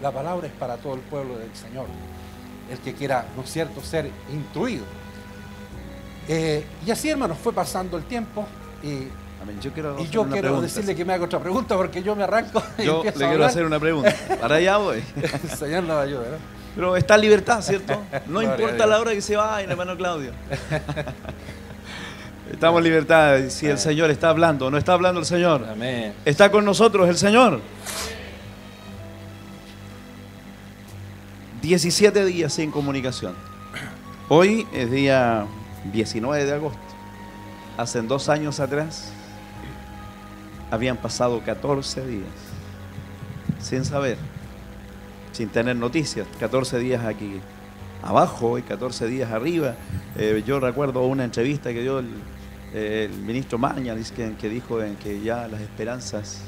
la palabra es para todo el pueblo del Señor. El que quiera, ¿no es cierto?, ser instruido. Eh, y así, hermanos, fue pasando el tiempo. Amén. Yo quiero, y yo quiero pregunta. decirle que me haga otra pregunta porque yo me arranco y Yo le quiero hacer una pregunta. Para allá voy. El Señor nos ayude, ¿no? Pero está en libertad, ¿cierto? No Gloria importa la hora que se vaya, hermano Claudio. Estamos en libertad. Si el Señor está hablando, no está hablando el Señor. Amén. Está con nosotros el Señor. 17 días sin comunicación. Hoy es día 19 de agosto. hace dos años atrás, habían pasado 14 días sin saber, sin tener noticias, 14 días aquí abajo y 14 días arriba. Eh, yo recuerdo una entrevista que dio el, ministro Maña, que, dijo que ya las esperanzas,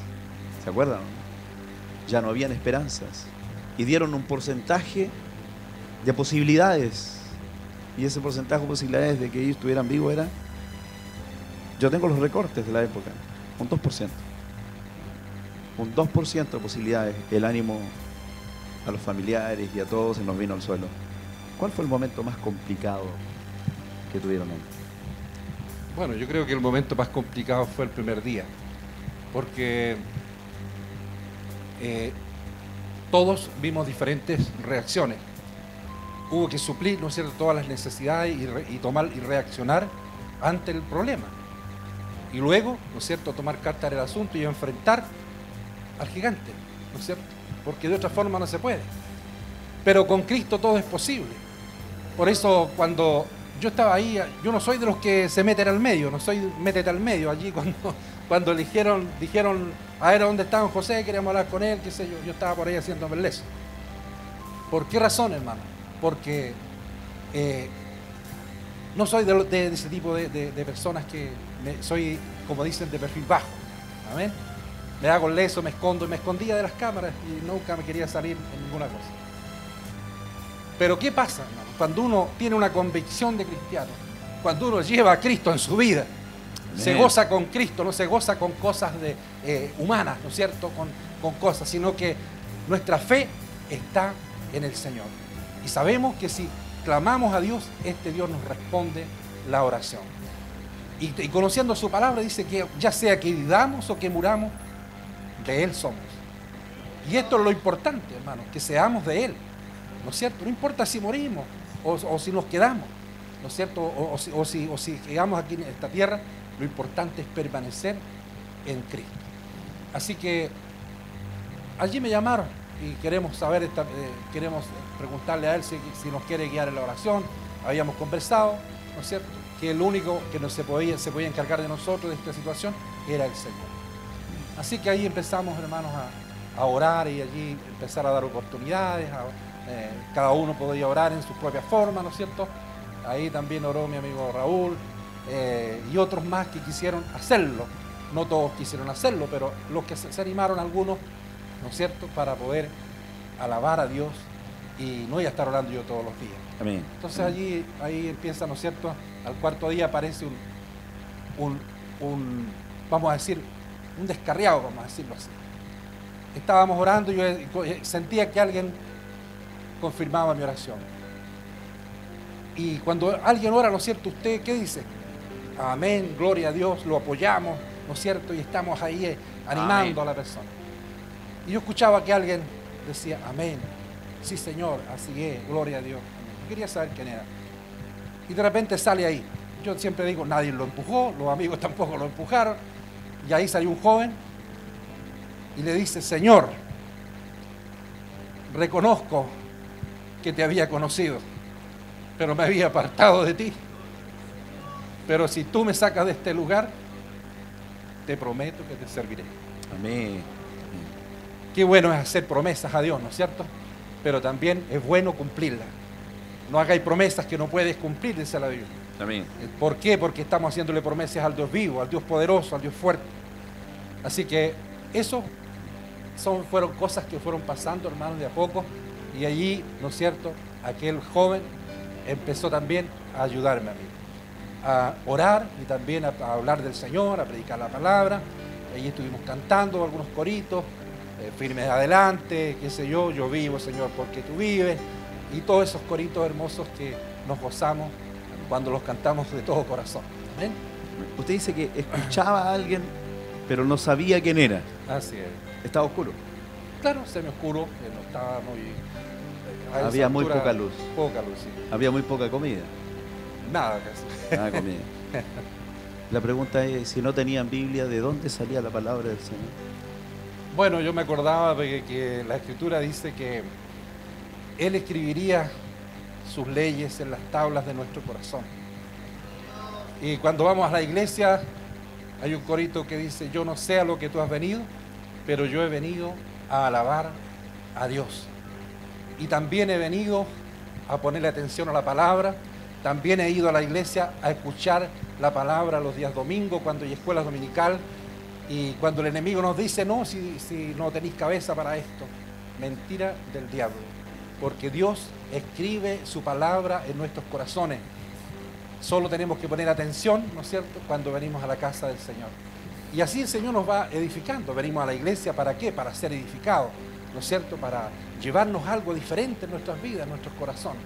¿se acuerdan? Ya no habían esperanzas. Y dieron un porcentaje de posibilidades. Y ese porcentaje de posibilidades de que ellos estuvieran vivos era, yo tengo los recortes de la época, un 2%. Un 2% de posibilidades. El ánimo a los familiares y a todos se nos vino al suelo. ¿Cuál fue el momento más complicado que tuvieron ahí? Bueno, yo creo que el momento más complicado fue el primer día, porque eh, todos vimos diferentes reacciones. Hubo que suplir, ¿no es cierto?, todas las necesidades y, re- y tomar y reaccionar ante el problema. Y luego, ¿no es cierto?, tomar carta del asunto y enfrentar al gigante, ¿no es cierto? Porque de otra forma no se puede. Pero con Cristo todo es posible. Por eso cuando yo estaba ahí, yo no soy de los que se meten al medio, no soy métete al medio. Allí cuando, cuando eligieron, dijeron a ver dónde estaba José, queríamos hablar con él, qué sé yo, yo estaba por ahí haciéndome el leso. ¿Por qué razón, hermano? Porque eh, no soy de, ese tipo de personas que me- soy, como dicen, de perfil bajo. Amén. Me hago leso, me escondo y me escondía de las cámaras y nunca me quería salir en ninguna cosa. Pero ¿qué pasa, hermano? Cuando uno tiene una convicción de cristiano, cuando uno lleva a Cristo en su vida, se goza con Cristo, no se goza con cosas de, eh, humanas, ¿no es cierto? Con, con cosas, sino que nuestra fe está en el Señor. Y sabemos que si clamamos a Dios, este Dios nos responde la oración. Y, conociendo su palabra dice que ya sea que vivamos o que muramos, de Él somos. Y esto es lo importante, hermano, que seamos de Él. ¿No es cierto? No importa si morimos o, si nos quedamos, ¿no es cierto? O, si, quedamos aquí en esta tierra, lo importante es permanecer en Cristo. Así que allí me llamaron y queremos saber, eh, queremos preguntarle a Él si nos quiere guiar en la oración. Habíamos conversado, ¿no es cierto? Que el único que se podía, se podía encargar de nosotros de esta situación era el Señor. Así que ahí empezamos, hermanos, a, orar y allí empezar a dar oportunidades. a- eh, cada uno podía orar en su propia forma, ¿no es cierto? Ahí también oró mi amigo Raúl eh, y otros más que quisieron hacerlo. No todos quisieron hacerlo, pero los que se, se animaron algunos, ¿no es cierto?, para poder alabar a Dios y no voy a estar orando yo todos los días. Amén. Entonces allí ahí empieza, ¿no es cierto? Al cuarto día aparece un, un, un, vamos a decir, un descarriado, vamos a decirlo así. Estábamos orando y yo sentía que alguien confirmaba mi oración. Y cuando alguien ora, ¿no es cierto? ¿Usted qué dice? Amén, gloria a Dios, lo apoyamos, ¿no es cierto? Y estamos ahí eh, animando Amén. a la persona. Y yo escuchaba que alguien decía, amén, sí Señor, así es, gloria a Dios. Quería saber quién era. Y de repente sale ahí. Yo siempre digo, nadie lo empujó, los amigos tampoco lo empujaron. Y ahí salió un joven y le dice, Señor, reconozco que te había conocido, pero me había apartado de ti. Pero si tú me sacas de este lugar, te prometo que te serviré. Amén. Qué bueno es hacer promesas a Dios, ¿no es cierto? Pero también es bueno cumplirlas. No hagáis promesas que no puedes cumplir, dice la Biblia. Amén. ¿Por qué? Porque estamos haciéndole promesas al Dios vivo, al Dios poderoso, al Dios fuerte. Así que eso son, fueron cosas que fueron pasando, hermanos, de a poco. Y allí, ¿no es cierto? Aquel joven empezó también a ayudarme a mí. A orar y también a, a hablar del Señor, a predicar la palabra. Allí estuvimos cantando algunos coritos, eh, firmes adelante, qué sé yo, yo vivo, Señor, porque tú vives. Y todos esos coritos hermosos que nos gozamos cuando los cantamos de todo corazón. Amén. Usted dice que escuchaba a alguien, pero no sabía quién era. Así es. Estaba oscuro. Claro, semi oscuro, eh, no estaba muy. Había muy poca luz. Poca luz, sí. Había muy poca comida. Nada casi. Nada comida. La pregunta es, si no tenían Biblia, ¿de dónde salía la palabra del Señor? Bueno, yo me acordaba de que la escritura dice que Él escribiría sus leyes en las tablas de nuestro corazón. Y cuando vamos a la iglesia, hay un corito que dice, yo no sé a lo que tú has venido, pero yo he venido a alabar a Dios. Y también he venido a ponerle atención a la palabra. También he ido a la iglesia a escuchar la palabra los días domingos, cuando hay escuela dominical. Y cuando el enemigo nos dice, no, si, si no tenéis cabeza para esto. Mentira del diablo. Porque Dios escribe su palabra en nuestros corazones. Solo tenemos que poner atención, ¿no es cierto?, cuando venimos a la casa del Señor. Y así el Señor nos va edificando. Venimos a la iglesia para qué? Para ser edificados, ¿no es cierto? Para llevarnos algo diferente en nuestras vidas, en nuestros corazones.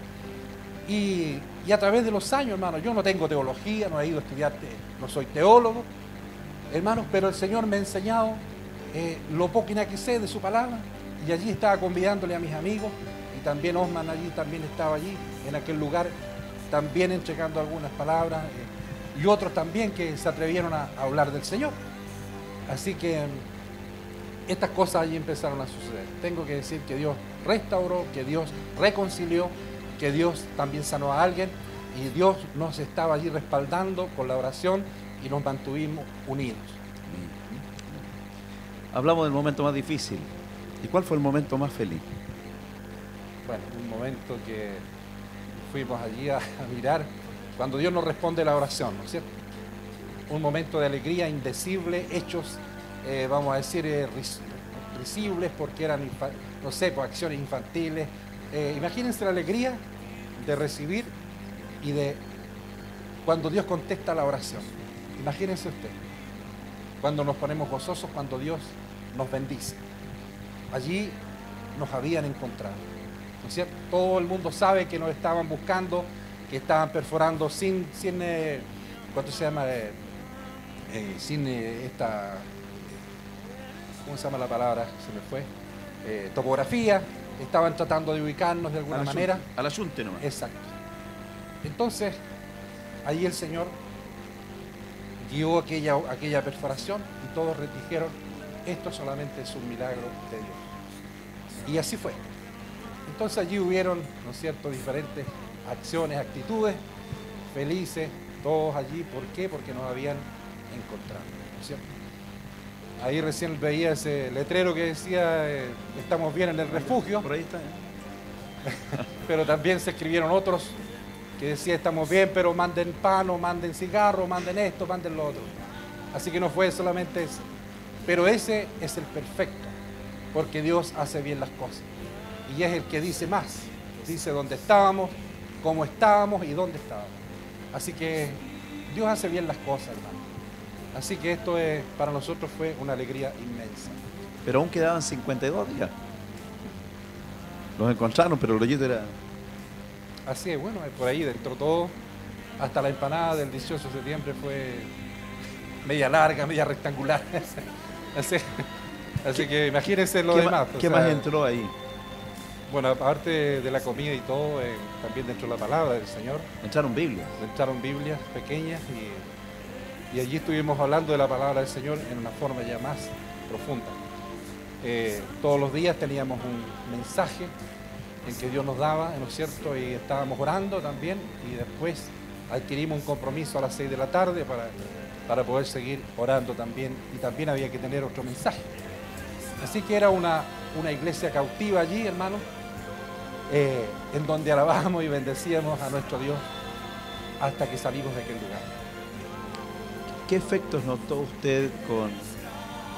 Y, a través de los años, hermano, yo no tengo teología, no he ido a estudiar, no soy teólogo, hermanos, pero el Señor me ha enseñado eh, lo nada que sé de su palabra. Y allí estaba convidándole a mis amigos, también Osman allí también estaba allí, en aquel lugar, también entregando algunas palabras, eh, y otros también que se atrevieron a, hablar del Señor. Así que mm, estas cosas allí empezaron a suceder. Tengo que decir que Dios restauró, que Dios reconcilió, que Dios también sanó a alguien y Dios nos estaba allí respaldando con la oración y nos mantuvimos unidos. Hablamos del momento más difícil. ¿Y cuál fue el momento más feliz? Un momento que fuimos allí a, mirar cuando Dios nos responde la oración, ¿no es cierto? Un momento de alegría indecible, hechos, eh, vamos a decir, eh, ris- risibles porque eran, no sé, pues, acciones infantiles. Eh, imagínense la alegría de recibir y de cuando Dios contesta la oración. Imagínense usted, cuando nos ponemos gozosos, cuando Dios nos bendice. Allí nos habían encontrado. ¿No es cierto? Todo el mundo sabe que nos estaban buscando, que estaban perforando sin, sin eh, ¿cuánto se llama? Eh, eh, sin esta, ¿cómo se llama la palabra? Se me fue. Topografía, estaban tratando de ubicarnos de alguna Al manera. Al asunto nomás. Exacto. Entonces, ahí el Señor guió aquella, aquella perforación y todos dijeron, esto solamente es un milagro de Dios. Y así fue. Entonces allí hubieron, ¿no es cierto?, diferentes acciones, actitudes, felices, todos allí. ¿Por qué? Porque nos habían encontrado, ¿no es cierto? Ahí recién veía ese letrero que decía, eh, estamos bien en el refugio. Por ahí está. ¿eh? pero también se escribieron otros que decía estamos bien, pero manden pan o manden cigarro, manden esto, manden lo otro. Así que no fue solamente eso. Pero ese es el perfecto, porque Dios hace bien las cosas. Y es el que dice más. Dice dónde estábamos, cómo estábamos y dónde estábamos. Así que Dios hace bien las cosas, hermano. Así que esto es, para nosotros fue una alegría inmensa. Pero aún quedaban 52 días. Los encontraron, pero el hoyito era. Así es, bueno, por ahí dentro todo, hasta la empanada del 18 de septiembre fue media larga, media rectangular. así, así que imagínense lo ¿Qué, demás. o qué sea, más entró ahí? Bueno, aparte de la comida y todo, eh, también dentro de la palabra del Señor. Entraron Biblias. Entraron Biblias pequeñas y, y allí estuvimos hablando de la palabra del Señor en una forma ya más profunda. Eh, todos los días teníamos un mensaje en que Dios nos daba, ¿no es cierto? Y estábamos orando también y después adquirimos un compromiso a las 6 de la tarde para, para poder seguir orando también y también había que tener otro mensaje. Así que era una, una iglesia cautiva allí, hermano, eh, en donde alabábamos y bendecíamos a nuestro Dios hasta que salimos de aquel lugar. ¿Qué efectos notó usted con,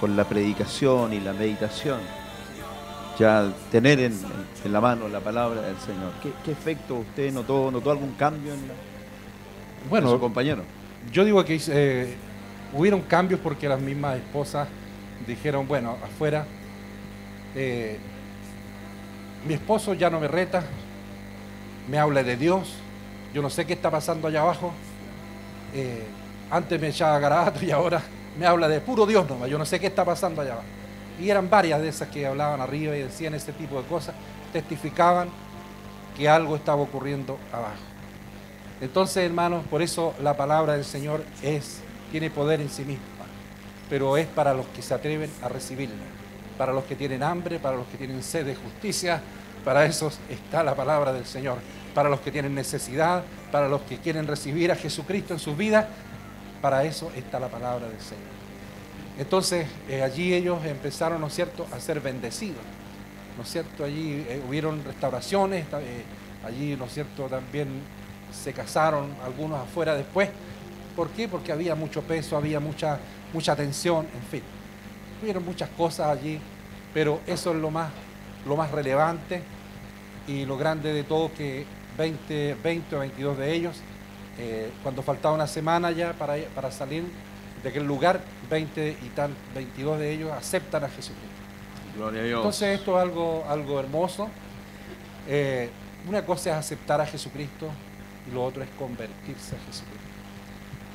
con la predicación y la meditación? Ya tener en, en la mano la palabra del Señor. ¿Qué, qué efecto usted notó? ¿Notó algún cambio en, la, Bueno, en su compañero? Yo digo que eh, hubieron cambios porque las mismas esposas dijeron, bueno, afuera, eh, mi esposo ya no me reta, me habla de Dios, yo no sé qué está pasando allá abajo, eh, antes me echaba garabato y ahora me habla de puro Dios nomás, yo no sé qué está pasando allá abajo. Y eran varias de esas que hablaban arriba y decían ese tipo de cosas, testificaban que algo estaba ocurriendo abajo. Entonces, hermanos, por eso la palabra del Señor es, tiene poder en sí misma, pero es para los que se atreven a recibirla, para los que tienen hambre, para los que tienen sed de justicia, Para eso está la palabra del Señor. Para los que tienen necesidad, para los que quieren recibir a Jesucristo en sus vidas, para eso está la palabra del Señor. Entonces, eh, allí ellos empezaron, ¿no es cierto?, a ser bendecidos. ¿No es cierto? Allí eh, hubieron restauraciones, eh, allí, ¿no es cierto?, también se casaron algunos afuera después. ¿Por qué? Porque había mucho peso, había mucha, mucha tensión, en fin. Hubieron muchas cosas allí, pero eso es lo más, lo más relevante y lo grande de todo que 20, 20 o 22 de ellos, eh, cuando faltaba una semana ya para, para salir de aquel lugar, 20 y tal, 22 de ellos aceptan a Jesucristo. Gloria a Dios. Entonces esto es algo, algo hermoso. Eh, una cosa es aceptar a Jesucristo y lo otro es convertirse a Jesucristo.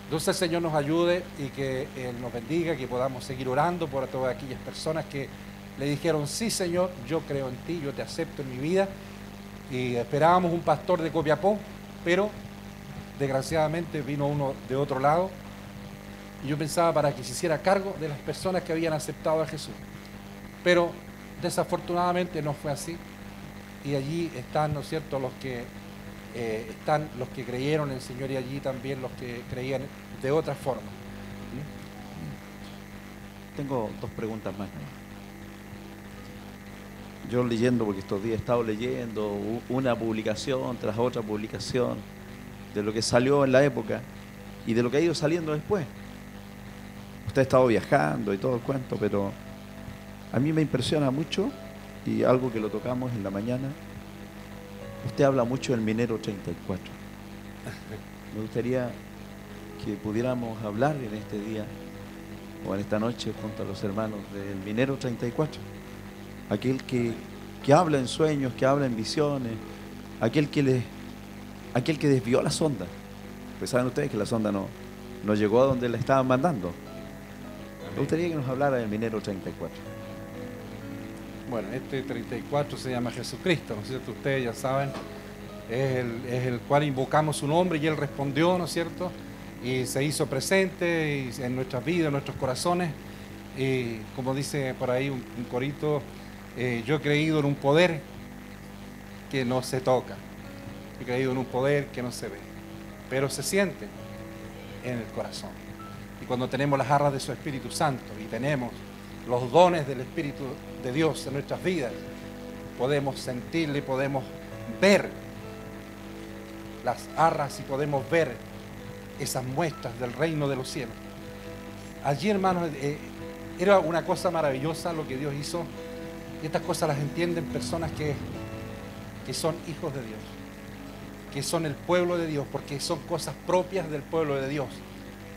Entonces Señor nos ayude y que Él nos bendiga, que podamos seguir orando por todas aquellas personas que le dijeron, sí Señor, yo creo en ti, yo te acepto en mi vida. Y esperábamos un pastor de Copiapó, pero desgraciadamente vino uno de otro lado. Y yo pensaba para que se hiciera cargo de las personas que habían aceptado a Jesús. Pero desafortunadamente no fue así. Y allí están, ¿no es cierto?, los que eh, están los que creyeron en el Señor y allí también los que creían de otra forma. Tengo dos preguntas más. Yo leyendo, porque estos días he estado leyendo una publicación tras otra publicación de lo que salió en la época y de lo que ha ido saliendo después. Usted ha estado viajando y todo el cuento, pero a mí me impresiona mucho y algo que lo tocamos en la mañana. Usted habla mucho del minero 34. Me gustaría que pudiéramos hablar en este día o en esta noche junto a los hermanos del minero 34 aquel que, que habla en sueños, que habla en visiones, aquel que, le, aquel que desvió la sonda. Pues saben ustedes que la sonda no, no llegó a donde la estaban mandando. Me gustaría que nos hablara del minero 34. Bueno, este 34 se llama Jesucristo, ¿no es cierto? Ustedes ya saben, es el, cual invocamos su nombre y Él respondió, ¿no es cierto? Y se hizo presente en nuestras vidas, en nuestros corazones. Y como dice por ahí un, un corito, eh, yo he creído en un poder que no se toca. He creído en un poder que no se ve, pero se siente en el corazón. Y cuando tenemos las arras de su Espíritu Santo y tenemos los dones del Espíritu de Dios en nuestras vidas, podemos sentirle, podemos ver las arras y podemos ver esas muestras del reino de los cielos. Allí, hermanos, eh, era una cosa maravillosa lo que Dios hizo y estas cosas las entienden personas que, que son hijos de Dios, que son el pueblo de Dios, porque son cosas propias del pueblo de Dios.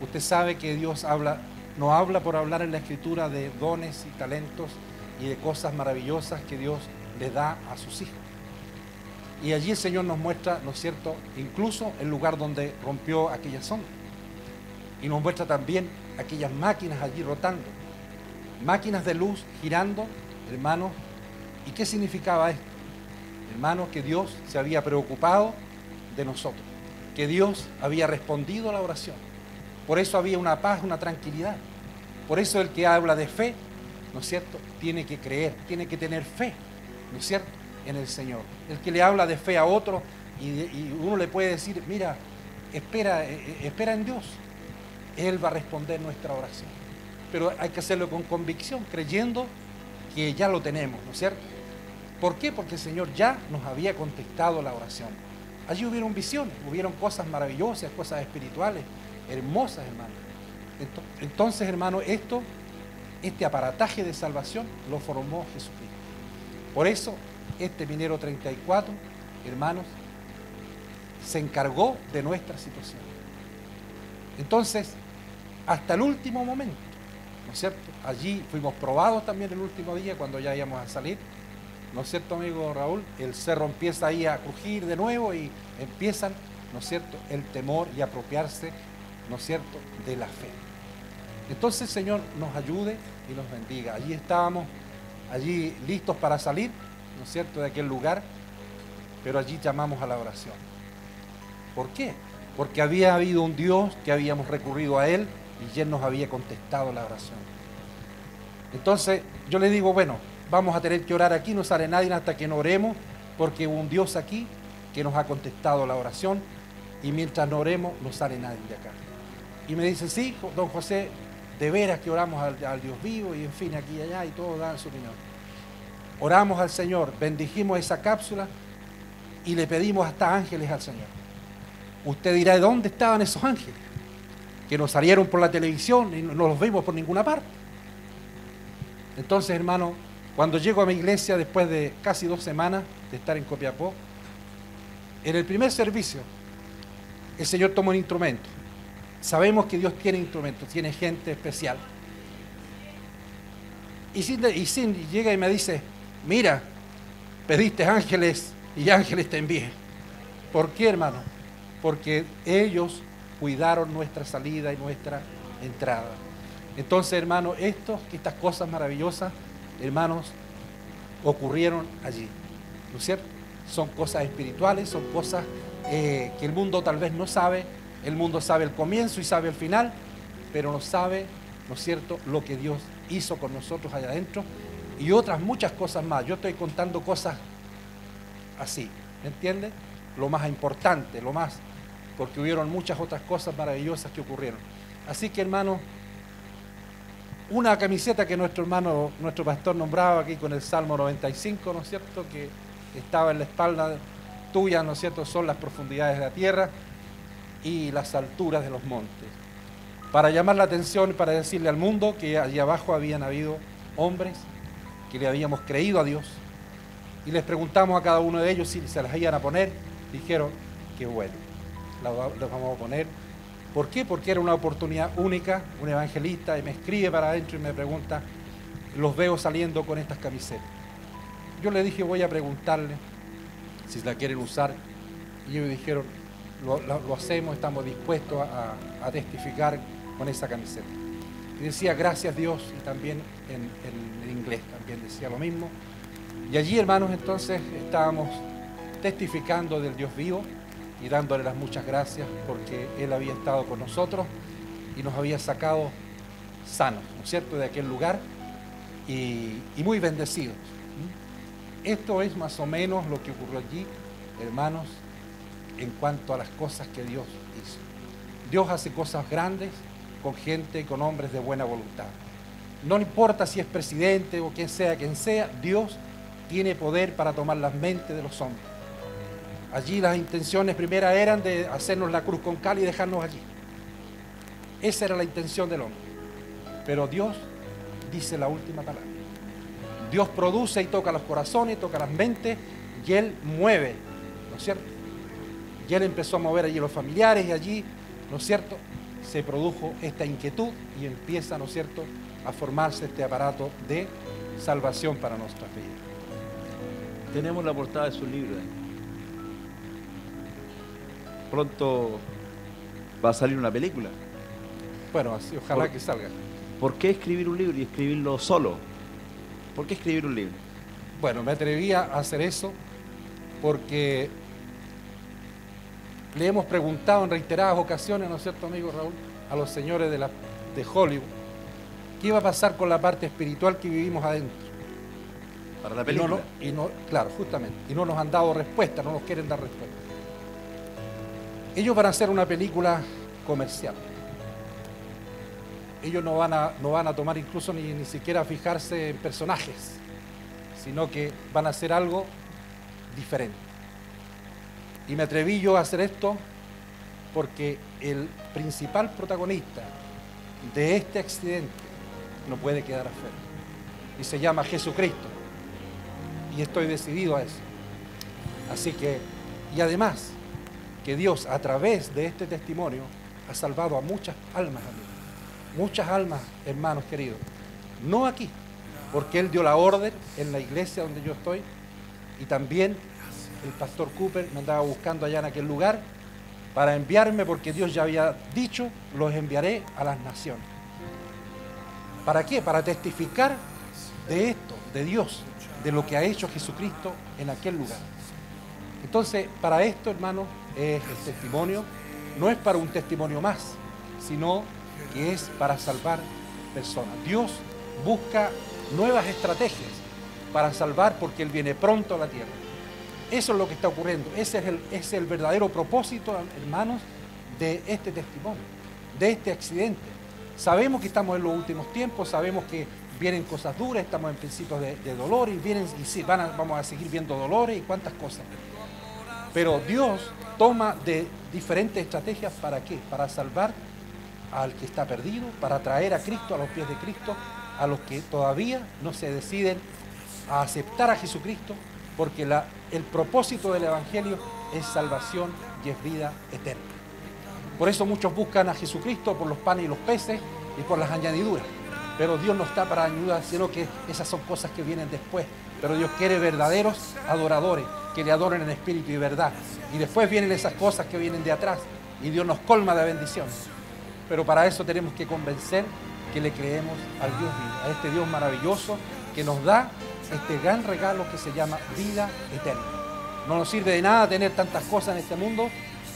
Usted sabe que Dios habla, no habla por hablar en la escritura de dones y talentos y de cosas maravillosas que Dios le da a sus hijos. Y allí el Señor nos muestra, ¿no es cierto?, incluso el lugar donde rompió aquella sombra. Y nos muestra también aquellas máquinas allí rotando. Máquinas de luz girando Hermano, ¿y qué significaba esto? Hermano, que Dios se había preocupado de nosotros, que Dios había respondido a la oración. Por eso había una paz, una tranquilidad. Por eso el que habla de fe, ¿no es cierto? Tiene que creer, tiene que tener fe, ¿no es cierto? En el Señor. El que le habla de fe a otro y, uno le puede decir, mira, espera, eh, eh, espera en Dios. Él va a responder nuestra oración. Pero hay que hacerlo con convicción, creyendo que ya lo tenemos, ¿no es cierto? ¿Por qué? Porque el Señor ya nos había contestado la oración. Allí hubieron visiones, hubieron cosas maravillosas, cosas espirituales, hermosas, hermano. Entonces, hermano, esto, este aparataje de salvación lo formó Jesucristo. Por eso, este minero 34, hermanos, se encargó de nuestra situación. Entonces, hasta el último momento, ¿no es cierto? Allí fuimos probados también el último día cuando ya íbamos a salir, ¿no es cierto, amigo Raúl? El cerro empieza ahí a crujir de nuevo y empiezan, ¿no es cierto?, el temor y apropiarse, ¿no es cierto?, de la fe. Entonces, Señor, nos ayude y nos bendiga. Allí estábamos, allí listos para salir, ¿no es cierto?, de aquel lugar, pero allí llamamos a la oración. ¿Por qué? Porque había habido un Dios que habíamos recurrido a Él y Él nos había contestado la oración. Entonces yo le digo, bueno, vamos a tener que orar aquí, no sale nadie hasta que no oremos porque hubo un Dios aquí que nos ha contestado la oración y mientras no oremos no sale nadie de acá. Y me dice, sí, don José, de veras que oramos al, al Dios vivo y en fin, aquí y allá y todos dan su opinión. Oramos al Señor, bendijimos esa cápsula y le pedimos hasta ángeles al Señor. Usted dirá, ¿de dónde estaban esos ángeles? Que nos salieron por la televisión y no los vimos por ninguna parte. Entonces, hermano, cuando llego a mi iglesia después de casi dos semanas de estar en Copiapó, en el primer servicio, el Señor toma un instrumento. Sabemos que Dios tiene instrumentos, tiene gente especial. Y Cindy, y llega y me dice, mira, pediste ángeles y ángeles te envié. ¿Por qué, hermano? Porque ellos cuidaron nuestra salida y nuestra entrada. Entonces, hermano, estos, estas cosas maravillosas, hermanos, ocurrieron allí. ¿No es cierto? Son cosas espirituales, son cosas eh, que el mundo tal vez no sabe. El mundo sabe el comienzo y sabe el final, pero no sabe, ¿no es cierto?, lo que Dios hizo con nosotros allá adentro y otras muchas cosas más. Yo estoy contando cosas así, ¿me entiende? Lo más importante, lo más, porque hubieron muchas otras cosas maravillosas que ocurrieron. Así que, hermano, una camiseta que nuestro hermano, nuestro pastor nombraba aquí con el Salmo 95, ¿no es cierto?, que estaba en la espalda tuya, ¿no es cierto?, son las profundidades de la tierra y las alturas de los montes. Para llamar la atención y para decirle al mundo que allí abajo habían habido hombres que le habíamos creído a Dios y les preguntamos a cada uno de ellos si se las iban a poner, dijeron que bueno, las vamos a poner. ¿Por qué? Porque era una oportunidad única, un evangelista, y me escribe para adentro y me pregunta, los veo saliendo con estas camisetas. Yo le dije, voy a preguntarle si la quieren usar, y ellos dijeron, lo, hacemos, estamos dispuestos a, testificar con esa camiseta. Y decía, gracias Dios, y también en, en- inglés también decía lo mismo. Y allí, hermanos, entonces estábamos testificando del Dios vivo y dándole las muchas gracias porque Él había estado con nosotros y nos había sacado sanos, ¿no es cierto?, de aquel lugar y, muy bendecidos. Esto es más o menos lo que ocurrió allí, hermanos, en cuanto a las cosas que Dios hizo. Dios hace cosas grandes con gente, con hombres de buena voluntad. No importa si es presidente o quien sea, quien sea, Dios tiene poder para tomar las mentes de los hombres. Allí las intenciones primeras eran de hacernos la cruz con cal y dejarnos allí. Esa era la intención del hombre. Pero Dios dice la última palabra. Dios produce y toca los corazones, toca las mentes y Él mueve, ¿no es cierto? Y Él empezó a mover allí los familiares y allí, ¿no es cierto? Se produjo esta inquietud y empieza, ¿no es cierto?, a formarse este aparato de salvación para nuestra fe. Tenemos la portada de su libro. Pronto va a salir una película. Bueno, así, ojalá Por- que salga. ¿Por qué escribir un libro y escribirlo solo? ¿Por qué escribir un libro? Bueno, me atreví a hacer eso porque le hemos preguntado en reiteradas ocasiones, ¿no es cierto, amigo Raúl? A los señores de, la, de Hollywood, ¿qué iba a pasar con la parte espiritual que vivimos adentro? Para la Y película. no- y no- claro, justamente. Y no nos han dado respuesta, no nos quieren dar respuesta. Ellos van a hacer una película comercial. Ellos no van a, no van a tomar incluso ni, ni siquiera fijarse en personajes, sino que van a hacer algo diferente. Y me atreví yo a hacer esto porque el principal protagonista de este accidente no puede quedar afuera. Y se llama Jesucristo. Y estoy decidido a eso. Así que, y además, que Dios a través de este testimonio ha salvado a muchas almas, amigos. Muchas almas, hermanos queridos. No aquí, porque Él dio la orden en la iglesia donde yo estoy. Y también el pastor Cooper me andaba buscando allá en aquel lugar para enviarme, porque Dios ya había dicho, los enviaré a las naciones. ¿Para qué? Para testificar de esto, de Dios, de lo que ha hecho Jesucristo en aquel lugar. Entonces, para esto, hermano, es el testimonio, no es para un testimonio más, sino que es para salvar personas. Dios busca nuevas estrategias para salvar porque Él viene pronto a la tierra. Eso es lo que está ocurriendo. Ese es el, es el verdadero propósito, hermanos, de este testimonio, de este accidente. Sabemos que estamos en los últimos tiempos, sabemos que vienen cosas duras, estamos en principios de, dolor y, vienen, sí, vamos a seguir viendo dolores y cuántas cosas. Pero Dios toma de diferentes estrategias para qué? Para salvar al que está perdido, para traer a Cristo a los pies de Cristo, a los que todavía no se deciden a aceptar a Jesucristo, porque la- el propósito del Evangelio es salvación y es vida eterna. Por eso muchos buscan a Jesucristo por los panes y los peces y por las añadiduras. Pero Dios no está para ayudar, sino que esas son cosas que vienen después. Pero Dios quiere verdaderos adoradores, que le adoren en espíritu y verdad. Y después vienen esas cosas que vienen de atrás. Y Dios nos colma de bendiciones. Pero para eso tenemos que convencer que le creemos al Dios vivo, a este Dios maravilloso que nos da este gran regalo que se llama vida eterna. No nos sirve de nada tener tantas cosas en este mundo,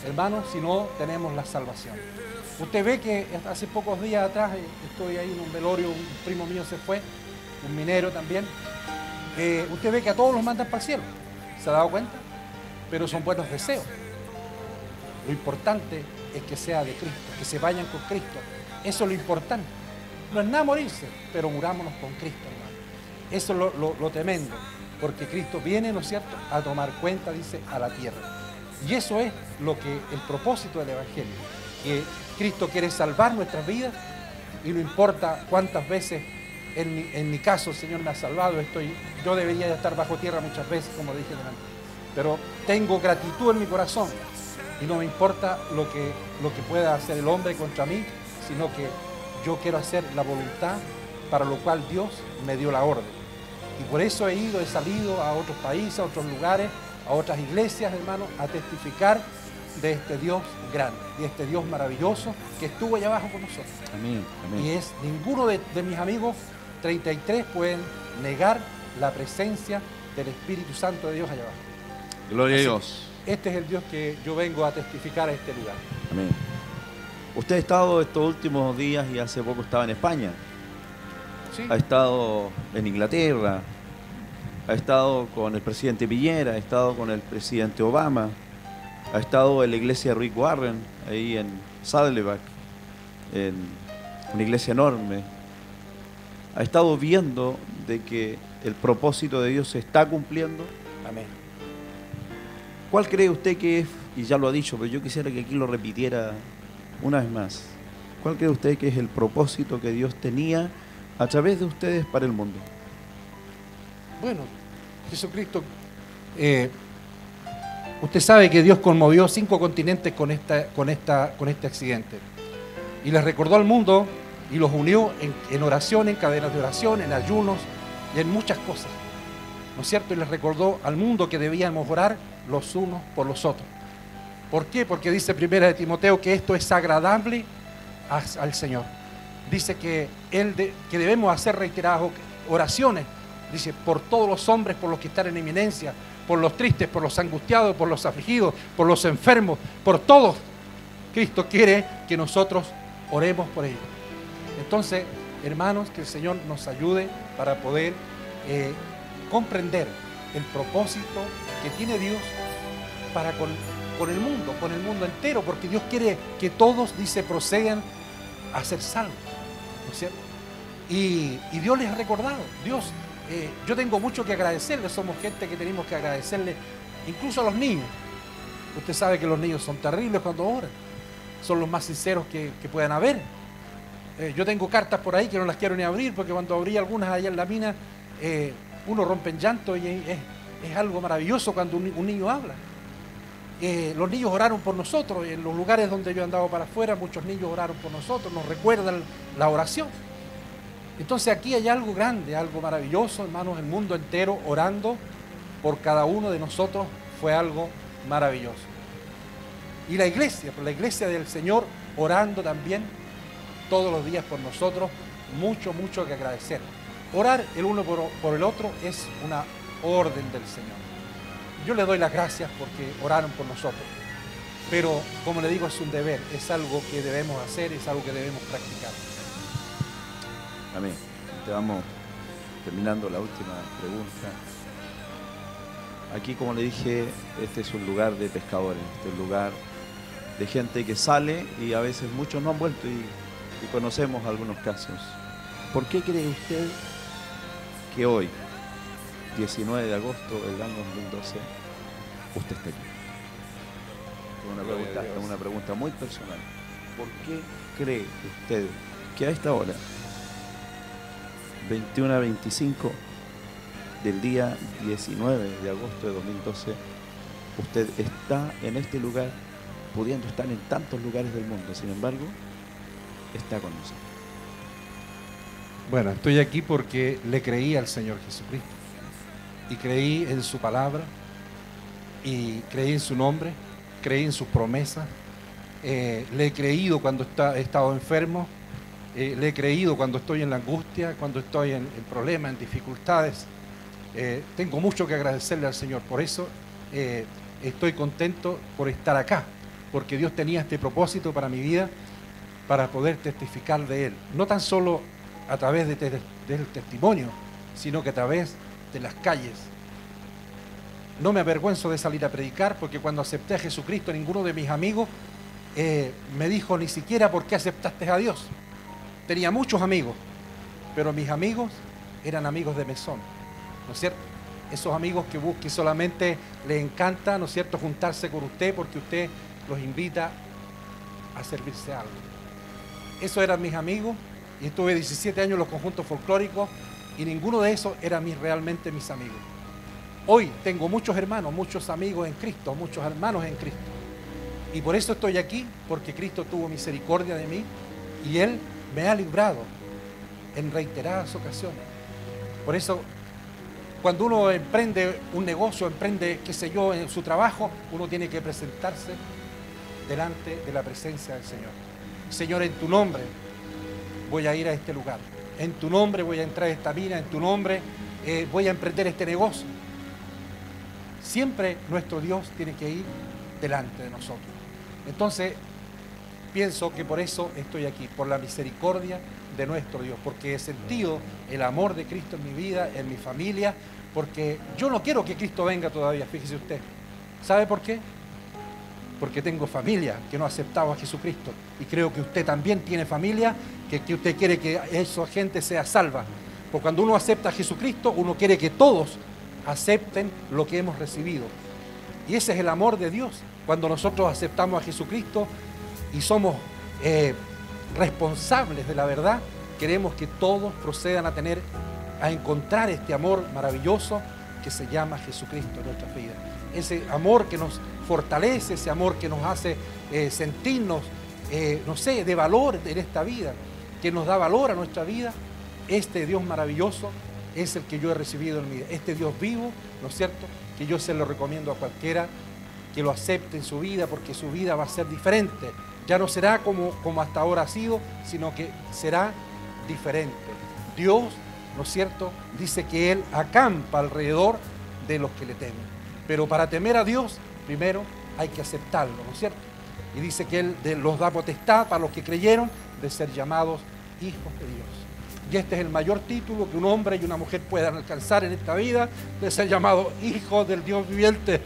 hermanos, si no tenemos la salvación. Usted ve que hace pocos días atrás eh, estoy ahí en un velorio, un primo mío se fue, un minero también. Usted ve que a todos los mandan para el cielo. ¿Se ha dado cuenta? Pero son buenos deseos. Lo importante es que sea de Cristo, que se vayan con Cristo. Eso es lo importante. No es nada morirse, pero murámonos con Cristo, hermano. Eso es lo, lo- lo tremendo, porque Cristo viene, ¿no es cierto?, a tomar cuenta, dice, a la tierra. Y eso es lo que el propósito del Evangelio, que Cristo quiere salvar nuestras vidas y no importa cuántas veces, en mi, en mi caso, el Señor me ha salvado, estoy, yo debería de estar bajo tierra muchas veces, como dije delante, pero tengo gratitud en mi corazón y no me importa lo que, lo que pueda hacer el hombre contra mí, sino que yo quiero hacer la voluntad para lo cual Dios me dio la orden. Y por eso he ido, he salido a otros países, a otros lugares, a otras iglesias, hermanos, a testificar de este Dios grande, de este Dios maravilloso que estuvo allá abajo con nosotros. Amén, amén. Y es ninguno de, de mis amigos 33 pueden negar la presencia del Espíritu Santo de Dios allá abajo. Gloria a Dios. Este es el Dios que yo vengo a testificar a este lugar. Amén. Usted ha estado estos últimos días y hace poco estaba en España. Sí. Ha estado en Inglaterra. Ha estado con el presidente Piñera. Ha estado con el presidente Obama. Ha estado en la iglesia de Rick Warren, ahí en Saddleback, en una iglesia enorme. Ha estado viendo de que el propósito de Dios se está cumpliendo. Amén. ¿Cuál cree usted que es, y ya lo ha dicho, pero yo quisiera que aquí lo repitiera una vez más, ¿cuál cree usted que es el propósito que Dios tenía a través de ustedes para el mundo? Bueno, Jesucristo, eh, usted sabe que Dios conmovió cinco continentes con, esta, con, esta, con este accidente. Y les recordó al mundo y los unió en, en oración, en cadenas de oración, en ayunos y en muchas cosas. ¿No es cierto? Y les recordó al mundo que debíamos orar los unos por los otros. ¿Por qué? Porque dice primera de Timoteo que esto es agradable al Señor. Dice que, él que debemos hacer reiteradas oraciones. Dice, por todos los hombres, por los que están en eminencia, por los tristes, por los angustiados, por los afligidos, por los enfermos, por todos. Cristo quiere que nosotros oremos por ellos. Entonces, hermanos, que el Señor nos ayude para poder eh, comprender el propósito que tiene Dios para con, con el mundo, con el mundo entero, porque Dios quiere que todos, dice, procedan a ser salvos. ¿No es cierto? Y, y Dios les ha recordado, Dios, eh, yo tengo mucho que agradecerle, somos gente que tenemos que agradecerle, incluso a los niños. Usted sabe que los niños son terribles cuando oran, son los más sinceros que, que puedan haber. Eh, yo tengo cartas por ahí que no las quiero ni abrir, porque cuando abrí algunas allá en la mina, eh, uno rompe en llanto y es, es algo maravilloso cuando un, ni- un niño habla. Eh, los niños oraron por nosotros, en los lugares donde yo he andado para afuera, muchos niños oraron por nosotros, nos recuerdan la oración. Entonces aquí hay algo grande, algo maravilloso, hermanos, el mundo entero orando por cada uno de nosotros fue algo maravilloso. Y la iglesia, la iglesia del Señor orando también todos los días por nosotros, mucho, mucho que agradecer. Orar el uno por el otro es una orden del Señor. Yo le doy las gracias porque oraron por nosotros. Pero, como le digo, es un deber, es algo que debemos hacer, es algo que debemos practicar. Amén. Te vamos terminando la última pregunta. Aquí, como le dije, este es un lugar de pescadores, este es un lugar de gente que sale y a veces muchos no han vuelto y, y conocemos algunos casos. ¿Por qué cree usted que hoy, 19 de agosto del año 2012, usted está aquí? Es una pregunta, una pregunta muy personal. ¿Por qué cree usted que a esta hora, 21 a 25 del día 19 de agosto de 2012, usted está en este lugar, pudiendo estar en tantos lugares del mundo, sin embargo, está con nosotros? Bueno, estoy aquí porque le creí al Señor Jesucristo. Y creí en su palabra. Y creí en su nombre. Creí en sus promesas. eh, le he creído cuando está- he estado enfermo. eh, le he creído cuando estoy en la angustia, cuando estoy en, en problemas, en dificultades. Eh, tengo mucho que agradecerle al Señor. Por eso estoy contento por estar acá. Porque Dios tenía este propósito para mi vida, para poder testificar de Él. No tan solo a través de del testimonio, sino que a través de las calles. No me avergüenzo de salir a predicar porque cuando acepté a Jesucristo ninguno de mis amigos eh, me dijo ni siquiera por qué aceptaste a Dios. Tenía muchos amigos, pero mis amigos eran amigos de mesón, ¿no es cierto? Esos amigos que busquen solamente les encanta, ¿no es cierto?, juntarse con usted porque usted los invita a servirse algo. Esos eran mis amigos y estuve 17 años en los conjuntos folclóricos y ninguno de esos era mis, realmente mis amigos. Hoy tengo muchos hermanos, muchos amigos en Cristo, muchos hermanos en Cristo. Y por eso estoy aquí, porque Cristo tuvo misericordia de mí y Él me ha librado en reiteradas ocasiones. Por eso, cuando uno emprende un negocio, emprende, qué sé yo, en su trabajo, uno tiene que presentarse delante de la presencia del Señor. Señor, en tu nombre voy a ir a este lugar. En tu nombre voy a entrar a esta mina, en tu nombre eh, voy a emprender este negocio. Siempre nuestro Dios tiene que ir delante de nosotros. Entonces, pienso que por eso estoy aquí, por la misericordia de nuestro Dios, porque he sentido el amor de Cristo en mi vida, en mi familia, porque yo no quiero que Cristo venga todavía, fíjese usted. ¿Sabe por qué? Porque tengo familia que no ha aceptado a Jesucristo. Y creo que usted también tiene familia que, que usted quiere que esa gente sea salva. Porque cuando uno acepta a Jesucristo, uno quiere que todos acepten lo que hemos recibido. Y ese es el amor de Dios. Cuando nosotros aceptamos a Jesucristo y somos eh, responsables de la verdad, queremos que todos procedan a tener, a encontrar este amor maravilloso que se llama Jesucristo en nuestras vidas. Ese amor que nos fortalece, ese amor que nos hace eh, sentirnos, eh, no sé, de valor en esta vida, que nos da valor a nuestra vida. Este Dios maravilloso es el que yo he recibido en mi vida. Este Dios vivo, ¿no es cierto? Que yo se lo recomiendo a cualquiera que lo acepte en su vida, porque su vida va a ser diferente. Ya no será como, como hasta ahora ha sido, sino que será diferente. Dios, ¿no es cierto? Dice que Él acampa alrededor de los que le temen. Pero para temer a Dios, primero hay que aceptarlo, ¿no es cierto? Y dice que Él los da potestad para los que creyeron de ser llamados hijos de Dios. Y este es el mayor título que un hombre y una mujer puedan alcanzar en esta vida, de ser llamados hijos del Dios viviente.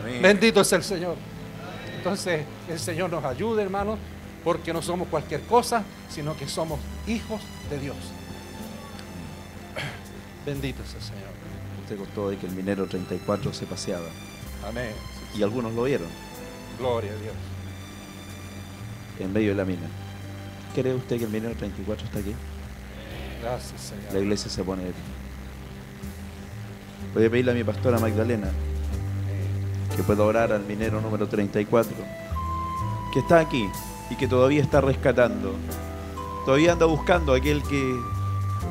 Amén. Bendito es el Señor. Entonces, el Señor nos ayude, hermanos, porque no somos cualquier cosa, sino que somos hijos de Dios. Bendito es el Señor. Usted contó de que el minero 34 se paseaba Amén. Y algunos lo vieron Gloria a Dios. en medio de la mina. ¿Cree usted que el minero 34 está aquí? Gracias, Señor. La iglesia se pone de pie. Voy a pedirle a mi pastora Magdalena que pueda orar al minero número 34, que está aquí y que todavía está rescatando. Todavía anda buscando a aquel que,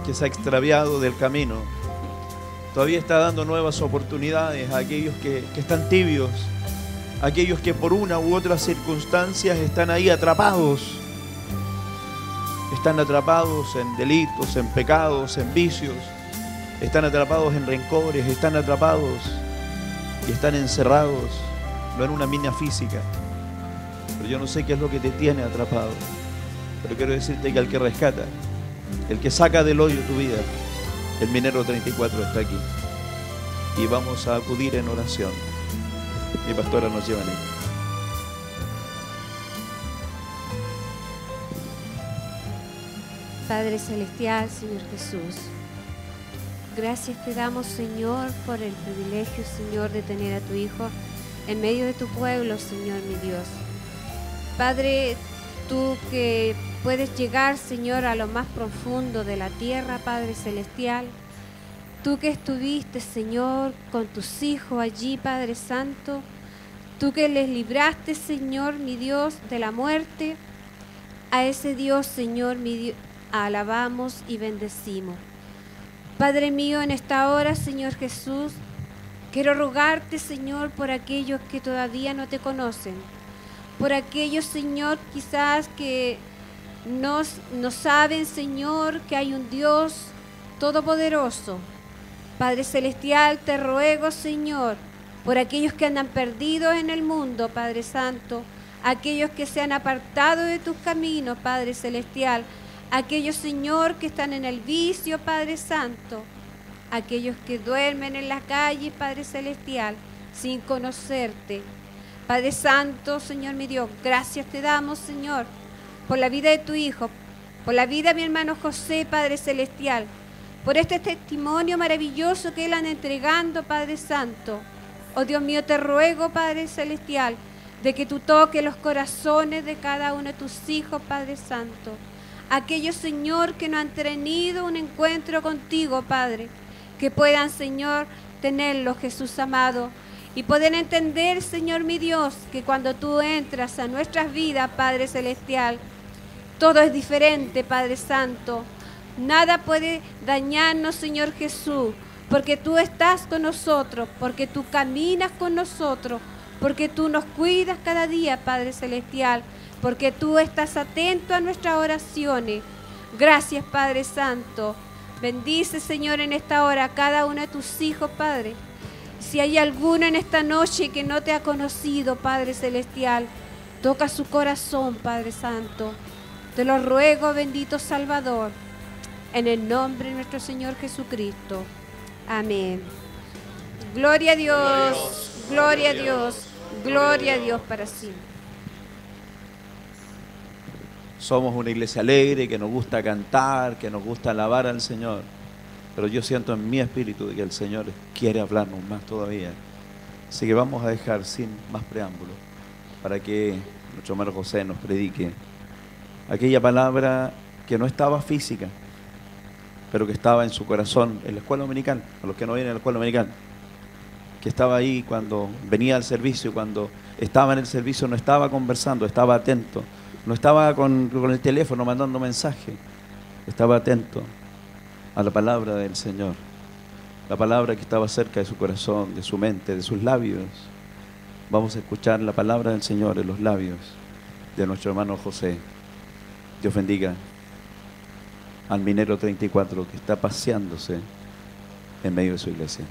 que se ha extraviado del camino. Todavía está dando nuevas oportunidades a aquellos que, están tibios, aquellos que por una u otra circunstancias están ahí atrapados. Están atrapados en delitos, en pecados, en vicios. Están atrapados en rencores, están atrapados y están encerrados, no en una mina física. Pero yo no sé qué es lo que te tiene atrapado. Pero quiero decirte que al que rescata, el que saca del hoyo tu vida, el minero 34 está aquí. y vamos a acudir en oración. Mi pastora nos lleva en ello. Padre Celestial, Señor Jesús, gracias te damos, Señor, por el privilegio, Señor, de tener a tu Hijo en medio de tu pueblo, Señor, mi Dios. Padre, tú que puedes llegar, Señor, a lo más profundo de la tierra, Padre Celestial. Tú que estuviste, Señor, con tus hijos allí, Padre Santo. Tú que les libraste, Señor, mi Dios, de la muerte. A ese Dios, Señor, mi Dios, alabamos y bendecimos. Padre mío, en esta hora, Señor Jesús, quiero rogarte, Señor, por aquellos que todavía no te conocen, por aquellos, Señor, quizás que no, saben, Señor, que hay un Dios todopoderoso. Padre Celestial, te ruego, Señor, por aquellos que andan perdidos en el mundo, Padre Santo, aquellos que se han apartado de tus caminos, Padre Celestial, aquellos, Señor, que están en el vicio, Padre Santo, aquellos que duermen en las calles, Padre Celestial, sin conocerte. Padre Santo, Señor mi Dios, gracias te damos, Señor, por la vida de tu Hijo, por la vida de mi hermano José, Padre Celestial, por este testimonio maravilloso que Él han entregando, Padre Santo. Oh Dios mío, te ruego, Padre Celestial, de que tú toques los corazones de cada uno de tus hijos, Padre Santo aquellos, Señor, que no han tenido un encuentro contigo, Padre, que puedan, Señor, tenerlo, Jesús amado, y poder entender, Señor mi Dios, que cuando tú entras a nuestras vidas, Padre Celestial, todo es diferente, Padre Santo. Nada puede dañarnos, Señor Jesús, porque tú estás con nosotros, porque tú caminas con nosotros, porque tú nos cuidas cada día, Padre Celestial porque tú estás atento a nuestras oraciones. Gracias, Padre Santo. Bendice, Señor, en esta hora a cada uno de tus hijos, Padre. Si hay alguno en esta noche que no te ha conocido, Padre Celestial, toca su corazón, Padre Santo. Te lo ruego, bendito Salvador, en el nombre de nuestro Señor Jesucristo. Amén. Gloria a Dios, gloria a Dios, gloria a Dios para siempre. Somos una iglesia alegre, que nos gusta cantar, que nos gusta alabar al Señor. Pero yo siento en mi espíritu que el Señor quiere hablarnos más todavía. Así que vamos a dejar sin más preámbulos para que nuestro hermano José nos predique aquella palabra que no estaba física, pero que estaba en su corazón, en la escuela dominical, a los que no vienen a la escuela dominical, que estaba ahí cuando venía al servicio, cuando estaba en el servicio, no estaba conversando, estaba atento no estaba con, el teléfono mandando mensaje, estaba atento a la palabra del Señor, la palabra que estaba cerca de su corazón, de su mente, de sus labios. Vamos a escuchar la palabra del Señor en los labios de nuestro hermano José. Dios bendiga al minero 34 que está paseándose en medio de su iglesia.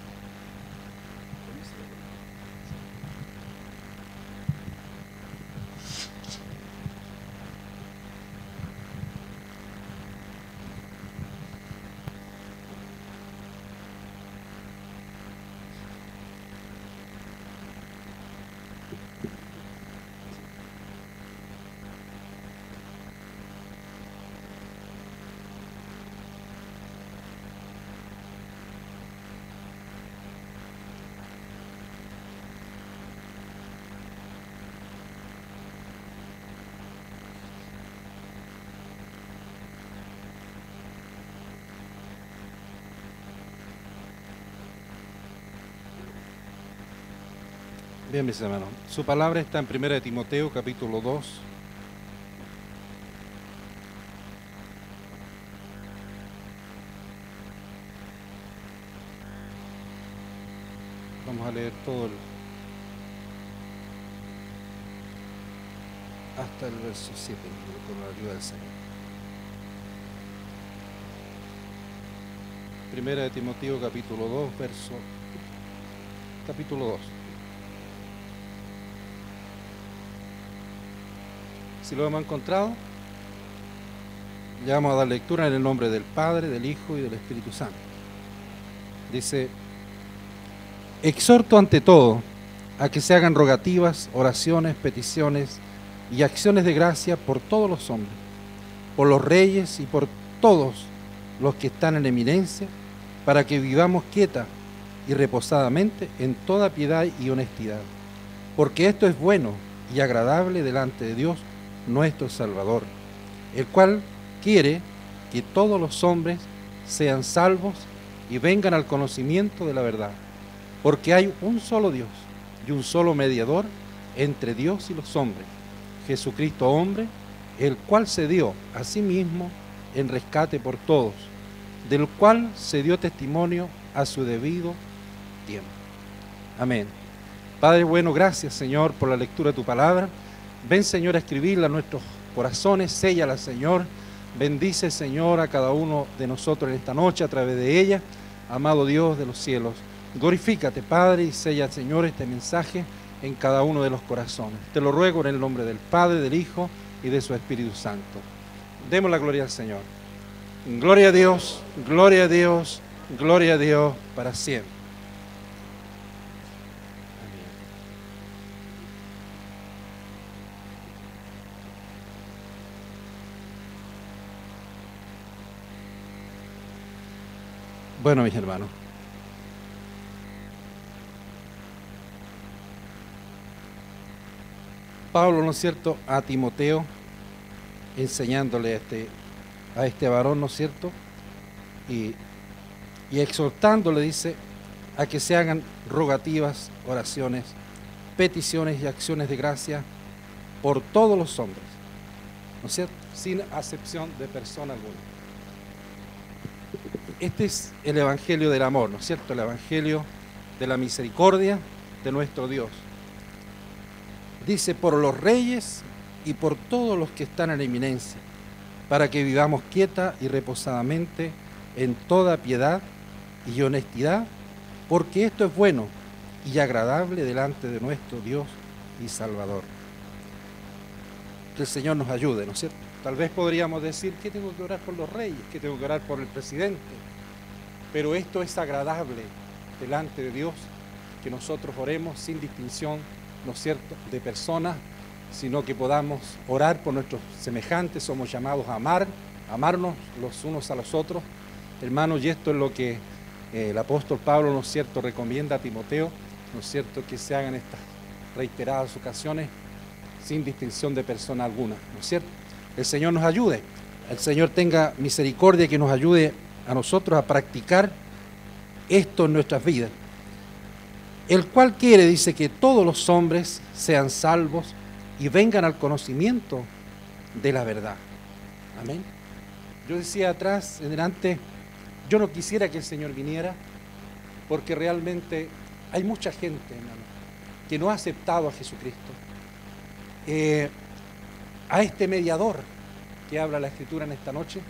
Bien, mis hermanos. Su palabra está en 1 Timoteo, capítulo 2. Vamos a leer todo el, hasta el verso 7, con la ayuda del Señor. Primera de Timoteo capítulo 2, verso capítulo 2. Si lo hemos encontrado, ya vamos a dar lectura en el nombre del Padre, del Hijo y del Espíritu Santo. Dice, Exhorto ante todo a que se hagan rogativas, oraciones, peticiones y acciones de gracia por todos los hombres, por los reyes y por todos los que están en eminencia, para que vivamos quieta y reposadamente en toda piedad y honestidad, porque esto es bueno y agradable delante de Dios nuestro Salvador, el cual quiere que todos los hombres sean salvos y vengan al conocimiento de la verdad, porque hay un solo Dios y un solo mediador entre Dios y los hombres, Jesucristo hombre, el cual se dio a sí mismo en rescate por todos, del cual se dio testimonio a su debido tiempo. Amén. Padre bueno, gracias Señor por la lectura de tu palabra. Ven Señor a escribirla en nuestros corazones, séllala Señor. Bendice Señor a cada uno de nosotros en esta noche a través de ella. Amado Dios de los cielos, glorifícate Padre y sella Señor este mensaje en cada uno de los corazones. Te lo ruego en el nombre del Padre, del Hijo y de su Espíritu Santo. Demos la gloria al Señor. Gloria a Dios, gloria a Dios, gloria a Dios para siempre. Bueno, mis hermanos. Pablo, ¿no es cierto?, a Timoteo, enseñándole a este, a este varón, ¿no es cierto? Y, y exhortándole, dice, a que se hagan rogativas, oraciones, peticiones y acciones de gracia por todos los hombres, ¿no es cierto? Sin acepción de persona alguna. Este es el Evangelio del amor, ¿no es cierto? El Evangelio de la misericordia de nuestro Dios. Dice, por los reyes y por todos los que están en eminencia, para que vivamos quieta y reposadamente en toda piedad y honestidad, porque esto es bueno y agradable delante de nuestro Dios y Salvador. Que el Señor nos ayude, ¿no es cierto? Tal vez podríamos decir que tengo que orar por los reyes, que tengo que orar por el presidente, pero esto es agradable delante de Dios, que nosotros oremos sin distinción, ¿no cierto?, de personas, sino que podamos orar por nuestros semejantes, somos llamados a amar, amarnos los unos a los otros. Hermanos, y esto es lo que eh, el apóstol Pablo, ¿no cierto?, recomienda a Timoteo, ¿no es cierto?, que se hagan estas reiteradas ocasiones sin distinción de persona alguna, ¿no es cierto? El Señor nos ayude, el Señor tenga misericordia que nos ayude a nosotros a practicar esto en nuestras vidas. El cual quiere, dice, que todos los hombres sean salvos y vengan al conocimiento de la verdad. Amén. Yo decía atrás, en delante, yo no quisiera que el Señor viniera porque realmente hay mucha gente, hermano, que no ha aceptado a Jesucristo. Eh, a este mediador que habla la Escritura en esta noche,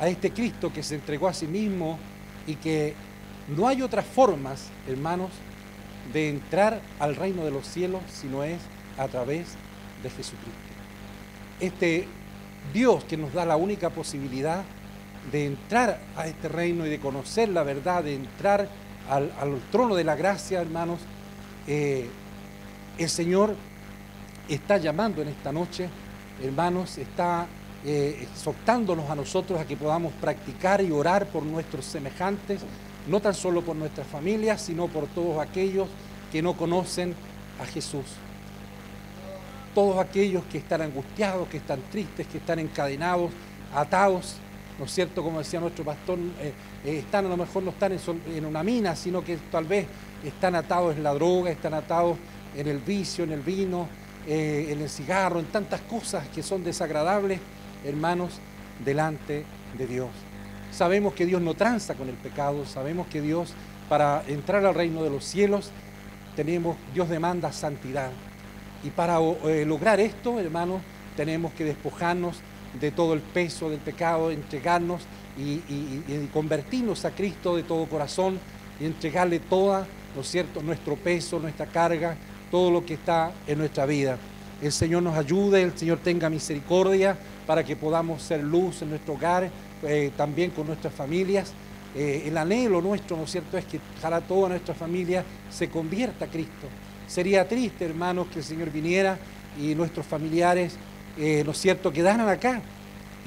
a este Cristo que se entregó a sí mismo y que no hay otras formas, hermanos, de entrar al reino de los cielos si no es a través de Jesucristo. Este Dios que nos da la única posibilidad de entrar a este reino y de conocer la verdad, de entrar al, trono de la gracia, hermanos, eh, el Señor está llamando en esta noche, hermanos, está eh, exhortándonos a nosotros a que podamos practicar y orar por nuestros semejantes, no tan solo por nuestras familias, sino por todos aquellos que no conocen a Jesús. Todos aquellos que están angustiados, que están tristes, que están encadenados, atados, ¿no es cierto? Como decía nuestro pastor, eh, eh, están a lo mejor no están en, una mina, sino que tal vez están atados en la droga, están atados en el vicio, en el vino, en el cigarro, en tantas cosas que son desagradables hermanos, delante de Dios. Sabemos que Dios no tranza con el pecado, sabemos que Dios, para entrar al reino de los cielos, tenemos, Dios demanda santidad. Y para eh, lograr esto, hermanos, tenemos que despojarnos de todo el peso del pecado, entregarnos y, y, convertirnos a Cristo de todo corazón y entregarle toda, ¿no es cierto?, nuestro peso, nuestra carga, todo lo que está en nuestra vida. El Señor nos ayude, el Señor tenga misericordia para que podamos ser luz en nuestro hogar, eh, también con nuestras familias. eh, el anhelo nuestro, ¿no es cierto?, es que ojalá toda nuestra familia se convierta a Cristo. Sería triste, hermanos, que el Señor viniera y nuestros familiares, eh, ¿no es cierto?, quedaran acá.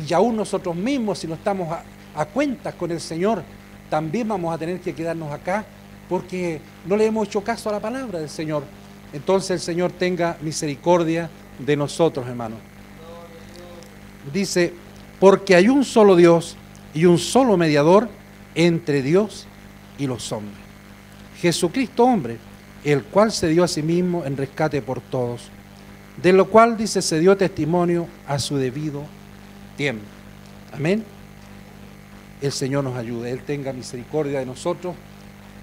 Y aún nosotros mismos, si no estamos a, a cuentas con el Señor, también vamos a tener que quedarnos acá porque no le hemos hecho caso a la palabra del Señor. Entonces el Señor tenga misericordia de nosotros, hermanos. Dice, porque hay un solo Dios y un solo mediador entre Dios y los hombres. Jesucristo hombre, el cual se dio a sí mismo en rescate por todos, de lo cual dice se dio testimonio a su debido tiempo. Amén. El Señor nos ayude, Él tenga misericordia de nosotros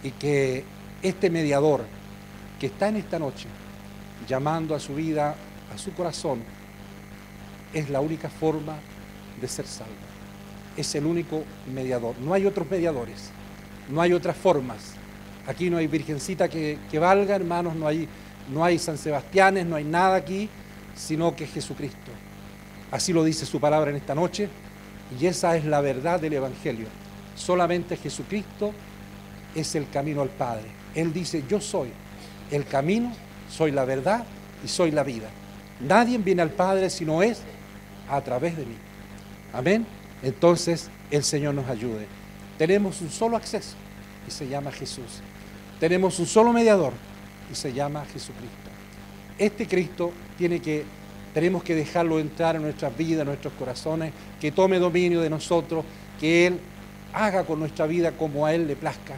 y que este mediador que está en esta noche llamando a su vida, a su corazón, es la única forma de ser salvo. Es el único mediador. No hay otros mediadores, no hay otras formas. Aquí no hay virgencita que, valga, hermanos, no hay, no hay San Sebastianes, no hay nada aquí, sino que Jesucristo. Así lo dice su palabra en esta noche y esa es la verdad del Evangelio. Solamente Jesucristo es el camino al Padre. Él dice, yo soy el camino, soy la verdad y soy la vida. Nadie viene al Padre si no es a través de mí. Amén. Entonces el Señor nos ayude. Tenemos un solo acceso y se llama Jesús. Tenemos un solo mediador y se llama Jesucristo. Este Cristo tiene que, tenemos que dejarlo entrar en nuestras vidas, en nuestros corazones, que tome dominio de nosotros, que Él haga con nuestra vida como a Él le plazca.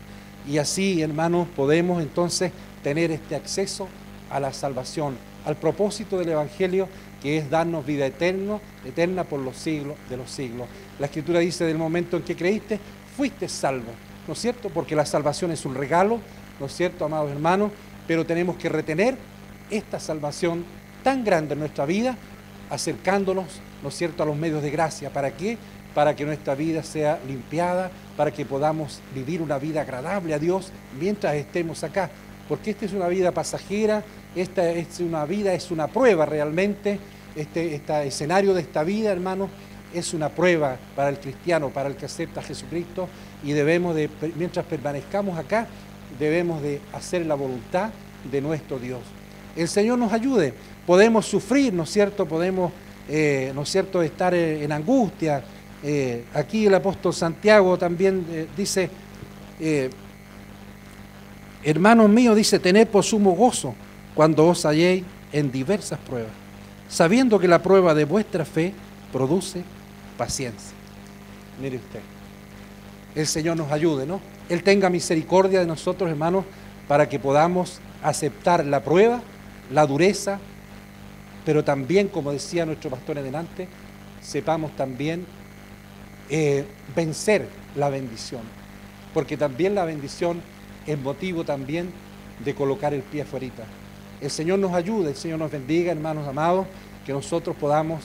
Y así, hermanos, podemos entonces tener este acceso a la salvación, al propósito del Evangelio, que es darnos vida eterna, por los siglos de los siglos. La Escritura dice, del momento en que creíste, fuiste salvo, ¿no es cierto? Porque la salvación es un regalo, ¿no es cierto, amados hermanos? Pero tenemos que retener esta salvación tan grande en nuestra vida, acercándonos, ¿no es cierto?, a los medios de gracia. ¿Para qué? Para que nuestra vida sea limpiada, para que podamos vivir una vida agradable a Dios mientras estemos acá. Porque esta es una vida pasajera, esta es una vida, es una prueba realmente, este, escenario de esta vida, hermanos, es una prueba para el cristiano, para el que acepta a Jesucristo y debemos de, mientras permanezcamos acá, debemos de hacer la voluntad de nuestro Dios. El Señor nos ayude, podemos sufrir, ¿no es cierto? Podemos, eh, ¿no es cierto?, estar eh, en angustia. Eh, aquí el apóstol Santiago también dice, hermanos míos, dice, tened por sumo gozo cuando os halléis en diversas pruebas, sabiendo que la prueba de vuestra fe produce paciencia. Mire usted, el Señor nos ayude, ¿no? Él tenga misericordia de nosotros, hermanos, para que podamos aceptar la prueba, la dureza, pero también, como decía nuestro pastor adelante, sepamos también eh, vencer la bendición, porque también la bendición es motivo también de colocar el pie afuera. El Señor nos ayude, el Señor nos bendiga, hermanos amados, que nosotros podamos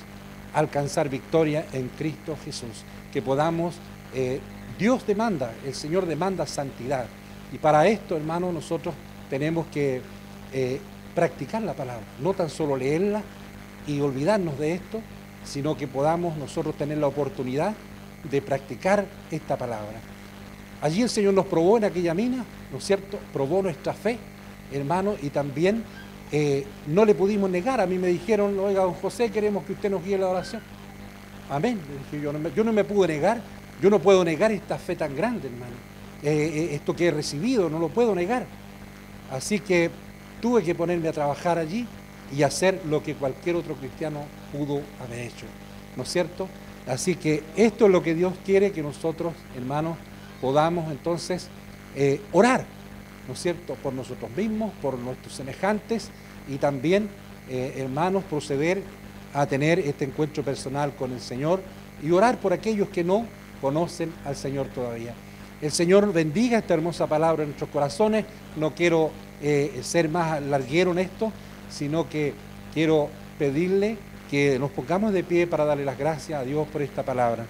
alcanzar victoria en Cristo Jesús, que podamos, eh, Dios demanda, el Señor demanda santidad, y para esto, hermanos, nosotros tenemos que eh, practicar la palabra, no tan solo leerla y olvidarnos de esto, sino que podamos nosotros tener la oportunidad de practicar esta palabra. Allí el Señor nos probó en aquella mina, ¿no es cierto? Probó nuestra fe, hermano, y también eh, no le pudimos negar. A mí me dijeron, oiga, don José, queremos que usted nos guíe la oración. Amén. Yo no, me, pude negar, yo no puedo negar esta fe tan grande, hermano. Eh, eh, esto que he recibido, no lo puedo negar. Así que tuve que ponerme a trabajar allí y hacer lo que cualquier otro cristiano pudo haber hecho. ¿No es cierto? Así que esto es lo que Dios quiere que nosotros, hermanos, podamos entonces eh, orar, ¿no es cierto?, por nosotros mismos, por nuestros semejantes y también, eh, hermanos, proceder a tener este encuentro personal con el Señor y orar por aquellos que no conocen al Señor todavía. El Señor bendiga esta hermosa palabra en nuestros corazones. No quiero eh, ser más larguero en esto, sino que quiero pedirle que nos pongamos de pie para darle las gracias a Dios por esta palabra.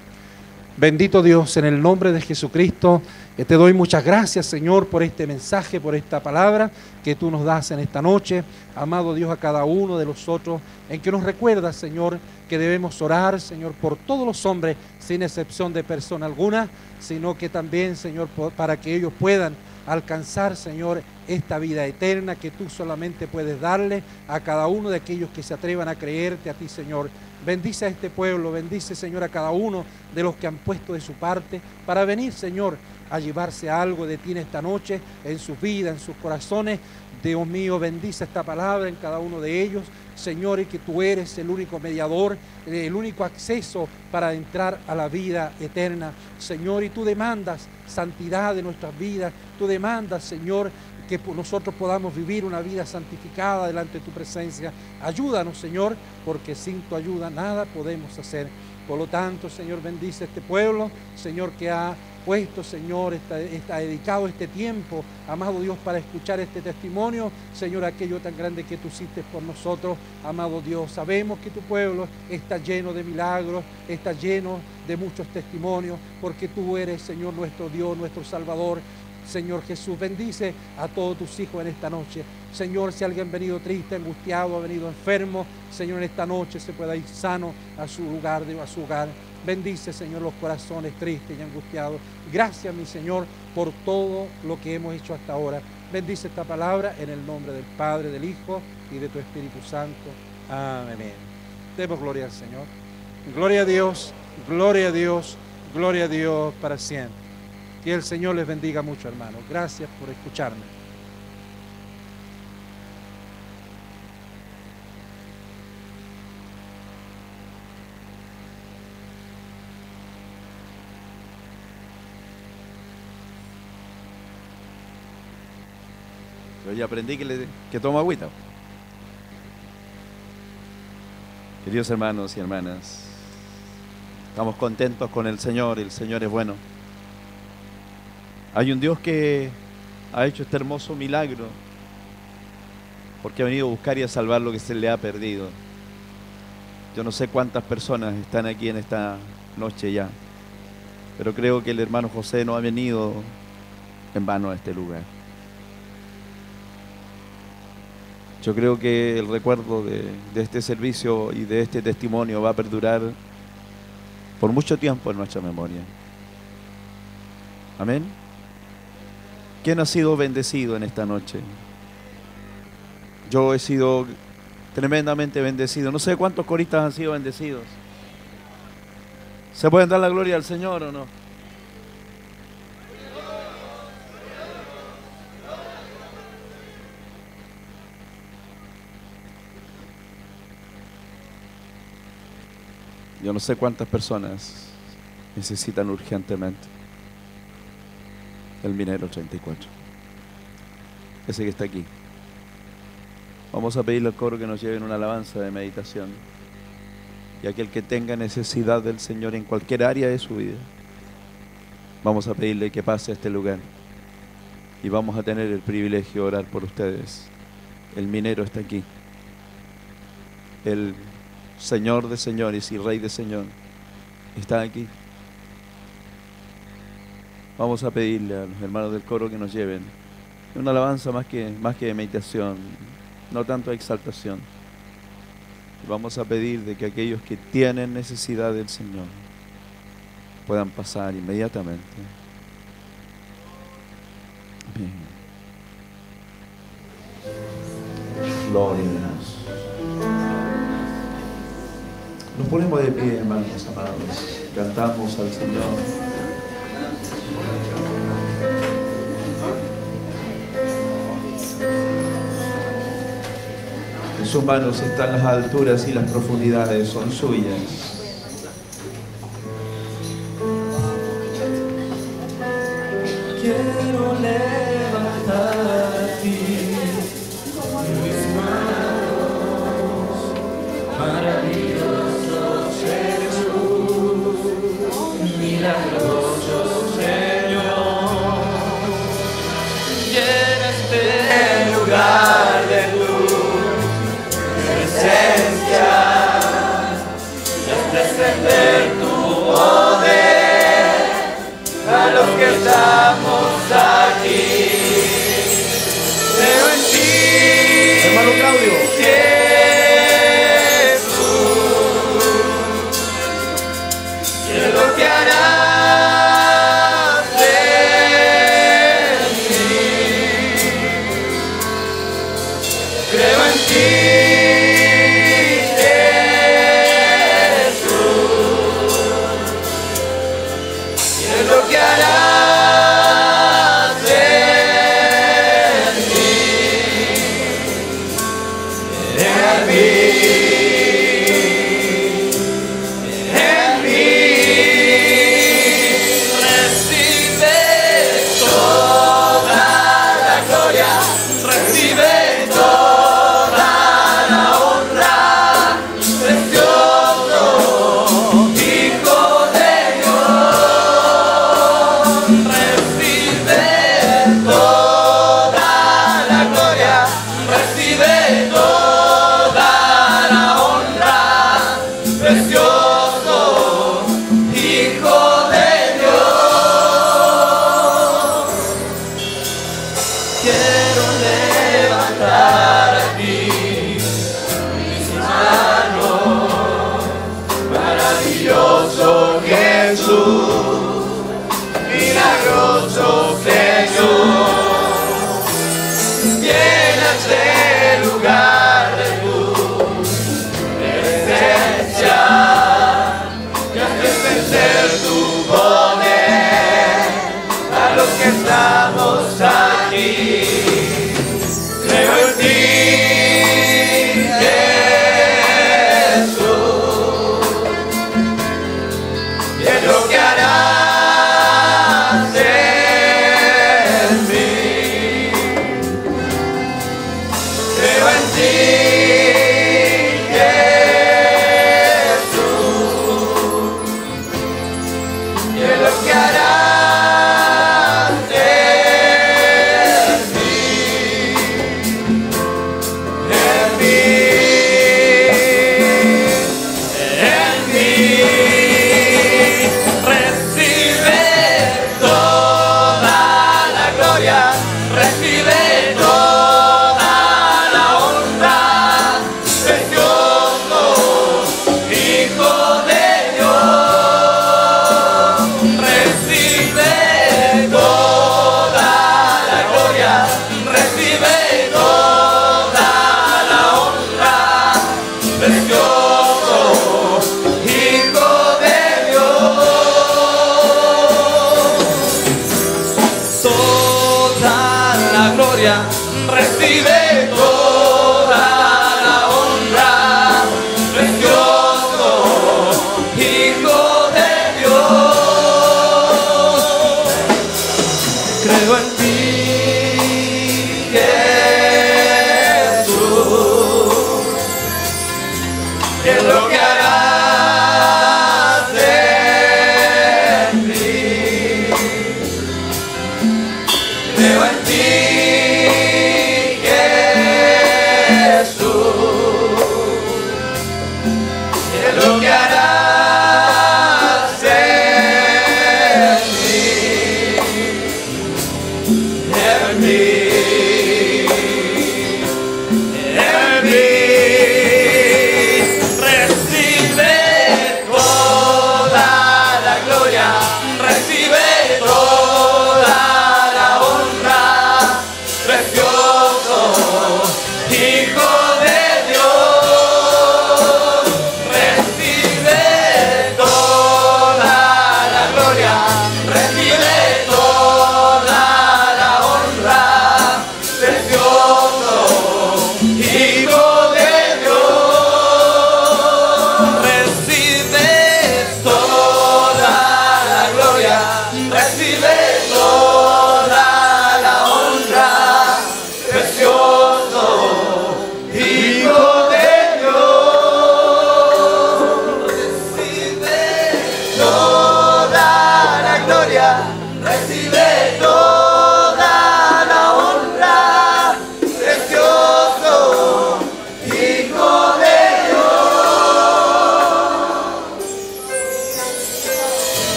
Bendito Dios, en el nombre de Jesucristo, eh, te doy muchas gracias, Señor, por este mensaje, por esta palabra que tú nos das en esta noche. Amado Dios, a cada uno de nosotros, en que nos recuerda, Señor, que debemos orar, Señor, por todos los hombres, sin excepción de persona alguna, sino que también, Señor, para que ellos puedan alcanzar, Señor, esta vida eterna que tú solamente puedes darle a cada uno de aquellos que se atrevan a creerte a ti, Señor. Bendice a este pueblo, bendice, Señor, a cada uno de los que han puesto de su parte para venir, Señor, a llevarse algo de ti en esta noche, en sus vidas, en sus corazones. Dios mío, bendice esta palabra en cada uno de ellos. Señor, y que tú eres el único mediador, el único acceso para entrar a la vida eterna. Señor, y tú demandas santidad de nuestras vidas. Tú demandas, Señor, que nosotros podamos vivir una vida santificada delante de tu presencia. Ayúdanos, Señor, porque sin tu ayuda nada podemos hacer. Por lo tanto, Señor, bendice este pueblo, Señor, que ha puesto, Señor, está, dedicado este tiempo, amado Dios, para escuchar este testimonio, Señor, aquello tan grande que tú hiciste por nosotros, amado Dios. Sabemos que tu pueblo está lleno de milagros, está lleno de muchos testimonios, porque tú eres, Señor, nuestro Dios, nuestro Salvador. Señor Jesús, bendice a todos tus hijos en esta noche. Señor, si alguien ha venido triste, angustiado, ha venido enfermo, Señor, en esta noche se pueda ir sano a su lugar, a su hogar. Bendice, Señor, los corazones tristes y angustiados. Gracias, mi Señor, por todo lo que hemos hecho hasta ahora. Bendice esta palabra en el nombre del Padre, del Hijo y de tu Espíritu Santo. Amén. Demos gloria al Señor. Gloria a Dios, gloria a Dios, gloria a Dios para siempre. Que el Señor les bendiga mucho, hermanos. Gracias por escucharme. Yo ya aprendí que, le, que agüita. Queridos hermanos y hermanas, estamos contentos con el Señor el Señor es bueno. Hay un Dios que ha hecho este hermoso milagro porque ha venido a buscar y a salvar lo que se le ha perdido. Yo no sé cuántas personas están aquí en esta noche ya, pero creo que el hermano José no ha venido en vano a este lugar. Yo creo que el recuerdo de, este servicio y de este testimonio va a perdurar por mucho tiempo en nuestra memoria. Amén. ¿Quién ha sido bendecido en esta noche? Yo he sido tremendamente bendecido. No sé cuántos coristas han sido bendecidos. ¿Se pueden dar la gloria al Señor o no? Yo no sé cuántas personas necesitan urgentemente el minero 34. Ese que está aquí. Vamos a pedirle al coro que nos lleven una alabanza de meditación. Y aquel que tenga necesidad del Señor en cualquier área de su vida, vamos a pedirle que pase a este lugar. Y vamos a tener el privilegio de orar por ustedes. El minero está aquí. El Señor de señores y Rey de señor está aquí. Vamos a pedirle a los hermanos del coro que nos lleven una alabanza más que, más que meditación, no tanto exaltación. Vamos a pedir de que aquellos que tienen necesidad del Señor puedan pasar inmediatamente. Amén. Gloria. Nos ponemos de pie, hermanos amados. Cantamos al Señor. En sus manos están las alturas y las profundidades, son suyas.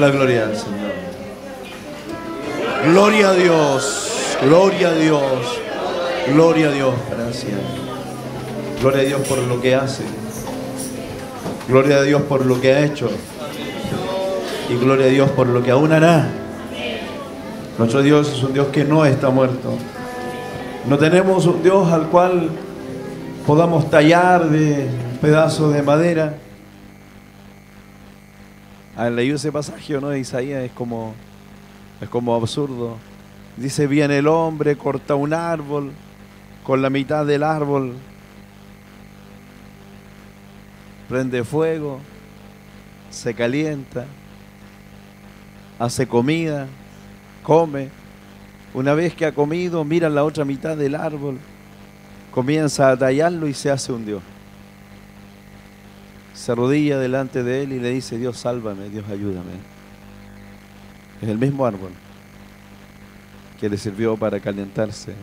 La gloria al Señor. Gloria a Dios, gloria a Dios, gloria a Dios, gracias. Gloria a Dios por lo que hace. Gloria a Dios por lo que ha hecho. Y gloria a Dios por lo que aún hará. Nuestro Dios es un Dios que no está muerto. No tenemos un Dios al cual podamos tallar de un pedazo de madera. ¿Han leído ese pasaje o no de Isaías? Es como, es como absurdo. Dice, viene el hombre, corta un árbol, con la mitad del árbol prende fuego, se calienta, hace comida, come. Una vez que ha comido, mira la otra mitad del árbol, comienza a tallarlo y se hace un Dios. Se arrodilla delante de él y le dice, Dios sálvame, Dios ayúdame. Es el mismo árbol que le sirvió para calentarse,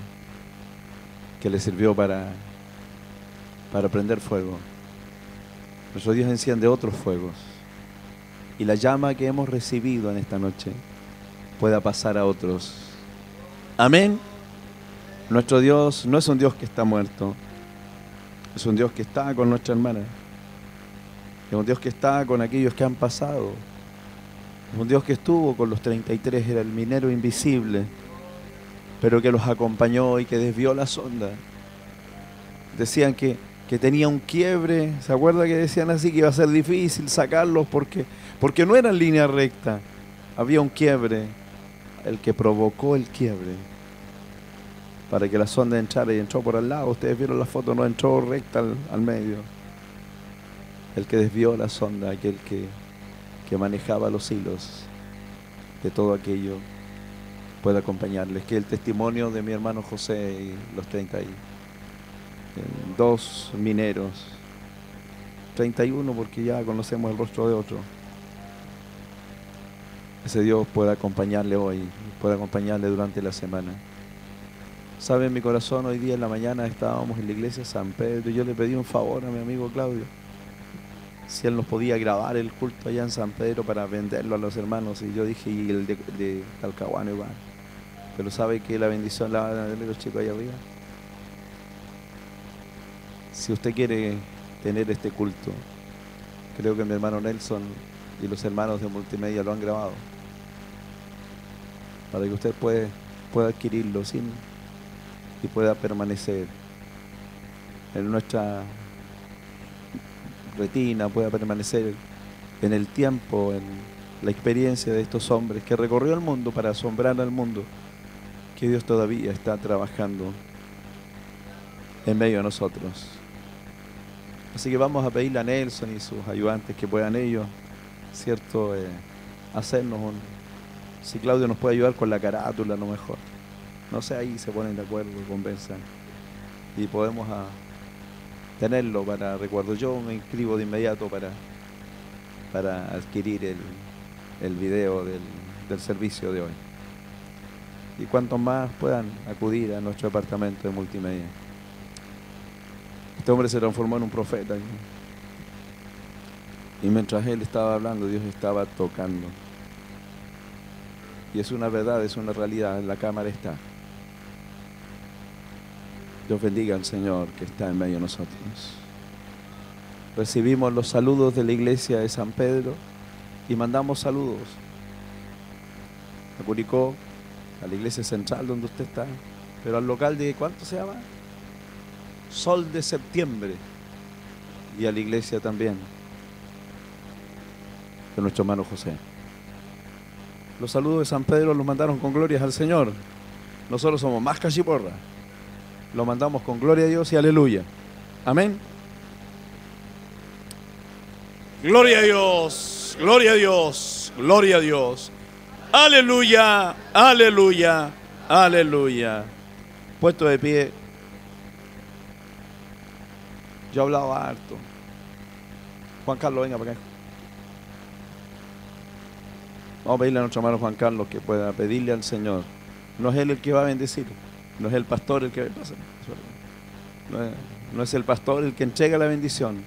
que le sirvió para, para prender fuego. Nuestro Dios enciende otros fuegos y la llama que hemos recibido en esta noche pueda pasar a otros. Amén. Nuestro Dios no es un Dios que está muerto, es un Dios que está con nuestra hermana. Es un Dios que está con aquellos que han pasado. Es un Dios que estuvo con los 33, era el minero invisible, pero que los acompañó y que desvió la sonda. Decían que, que tenía un quiebre, ¿se acuerda que decían así que iba a ser difícil sacarlos porque, porque no era en línea recta? Había un quiebre, el que provocó el quiebre para que la sonda entrara y entró por al lado. Ustedes vieron la foto, no entró recta al, al medio. El que desvió la sonda, aquel que, que manejaba los hilos de todo aquello, puede acompañarles. Que el testimonio de mi hermano José y los 30 y, eh, dos mineros, 31 porque ya conocemos el rostro de otro. Ese Dios pueda acompañarle hoy, pueda acompañarle durante la semana. Sabe, en mi corazón hoy día en la mañana estábamos en la iglesia de San Pedro y yo le pedí un favor a mi amigo Claudio. Si él nos podía grabar el culto allá en San Pedro para venderlo a los hermanos. Y yo dije, y el de, de Talcahuano igual. Pero sabe que la bendición la van a tener los chicos allá arriba. Si usted quiere tener este culto, creo que mi hermano Nelson y los hermanos de multimedia lo han grabado. Para que usted puede, pueda adquirirlo sin y pueda permanecer en nuestra retina, pueda permanecer en el tiempo, en la experiencia de estos hombres que recorrió el mundo para asombrar al mundo, que Dios todavía está trabajando en medio de nosotros. Así que vamos a pedirle a Nelson y sus ayudantes que puedan ellos, ¿cierto?, eh, hacernos un... Si Claudio nos puede ayudar con la carátula, a lo mejor. No sé, ahí se ponen de acuerdo, conversan. Y podemos a tenerlo para recuerdo. Yo me inscribo de inmediato para, para adquirir el, el video del, del servicio de hoy. Y cuantos más puedan acudir a nuestro departamento de multimedia. Este hombre se transformó en un profeta. Y mientras él estaba hablando, Dios estaba tocando. Y es una verdad, es una realidad. La cámara está. Dios bendiga al Señor que está en medio de nosotros. Recibimos los saludos de la iglesia de San Pedro y mandamos saludos a Curicó, a la iglesia central donde usted está, pero al local de, ¿cuánto se llama? Sol de Septiembre y a la iglesia también de nuestro hermano José. Los saludos de San Pedro los mandaron con glorias al Señor. Nosotros somos más cachiporra. Lo mandamos con gloria a Dios y aleluya. Amén. Gloria a Dios, gloria a Dios, gloria a Dios. Aleluya, aleluya, aleluya. Puesto de pie. Yo hablaba harto. Juan Carlos, venga para acá. Vamos a pedirle a nuestro hermano Juan Carlos que pueda pedirle al Señor. No es Él el que va a bendecir, no es el pastor el que pasa. No no es el pastor el que entrega la bendición,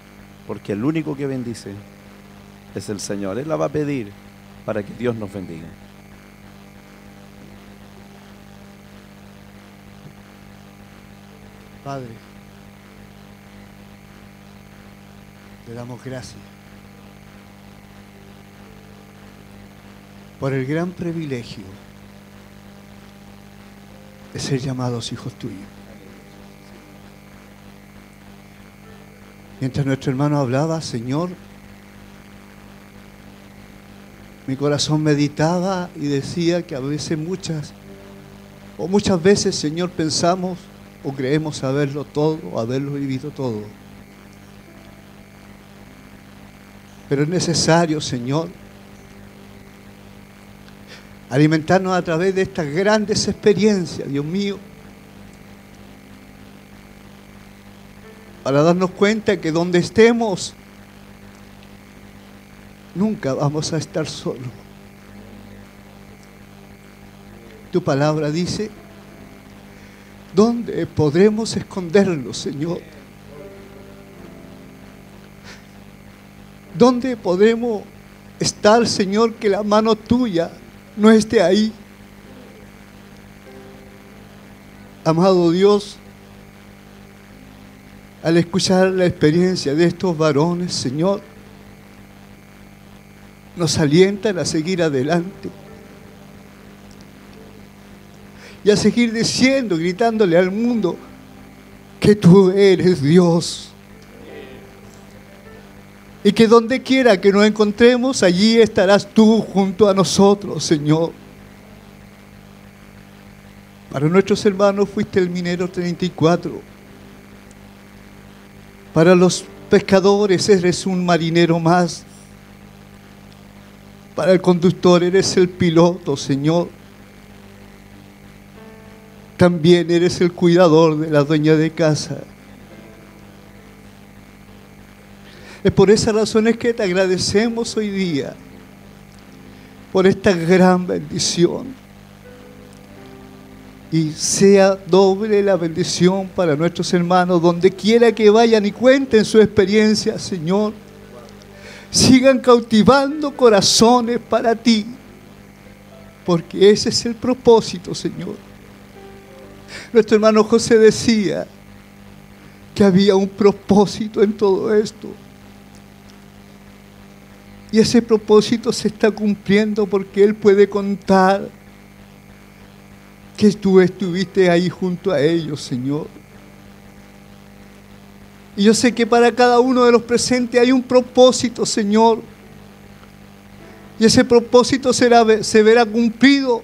porque el único que bendice es el Señor. Él la va a pedir para que Dios nos bendiga. Padre, te damos gracias por el gran privilegio de ser llamados hijos tuyos. Mientras nuestro hermano hablaba, Señor, mi corazón meditaba y decía que a veces muchas, o muchas veces, Señor, pensamos o creemos saberlo todo, haberlo vivido todo. Pero es necesario, Señor, alimentarnos a través de estas grandes experiencias, Dios mío, para darnos cuenta que donde estemos, nunca vamos a estar solos. Tu palabra dice, ¿dónde podremos escondernos, Señor? ¿Dónde podremos estar, Señor, que la mano tuya no esté ahí? Amado Dios, al escuchar la experiencia de estos varones, Señor, nos alientan a seguir adelante y a seguir diciendo, gritándole al mundo que tú eres Dios. Y que donde quiera que nos encontremos, allí estarás tú junto a nosotros, Señor. Para nuestros hermanos fuiste el minero 34. Para los pescadores eres un marinero más. Para el conductor eres el piloto, Señor. También eres el cuidador de la dueña de casa. Es por esas razones que te agradecemos hoy día, por esta gran bendición. Y sea doble la bendición para nuestros hermanos, donde quiera que vayan y cuenten su experiencia, Señor. Sigan cautivando corazones para ti, porque ese es el propósito, Señor. Nuestro hermano José decía que había un propósito en todo esto. Y ese propósito se está cumpliendo porque Él puede contar que tú estuviste ahí junto a ellos, Señor. Y yo sé que para cada uno de los presentes hay un propósito, Señor. Y ese propósito será, se verá cumplido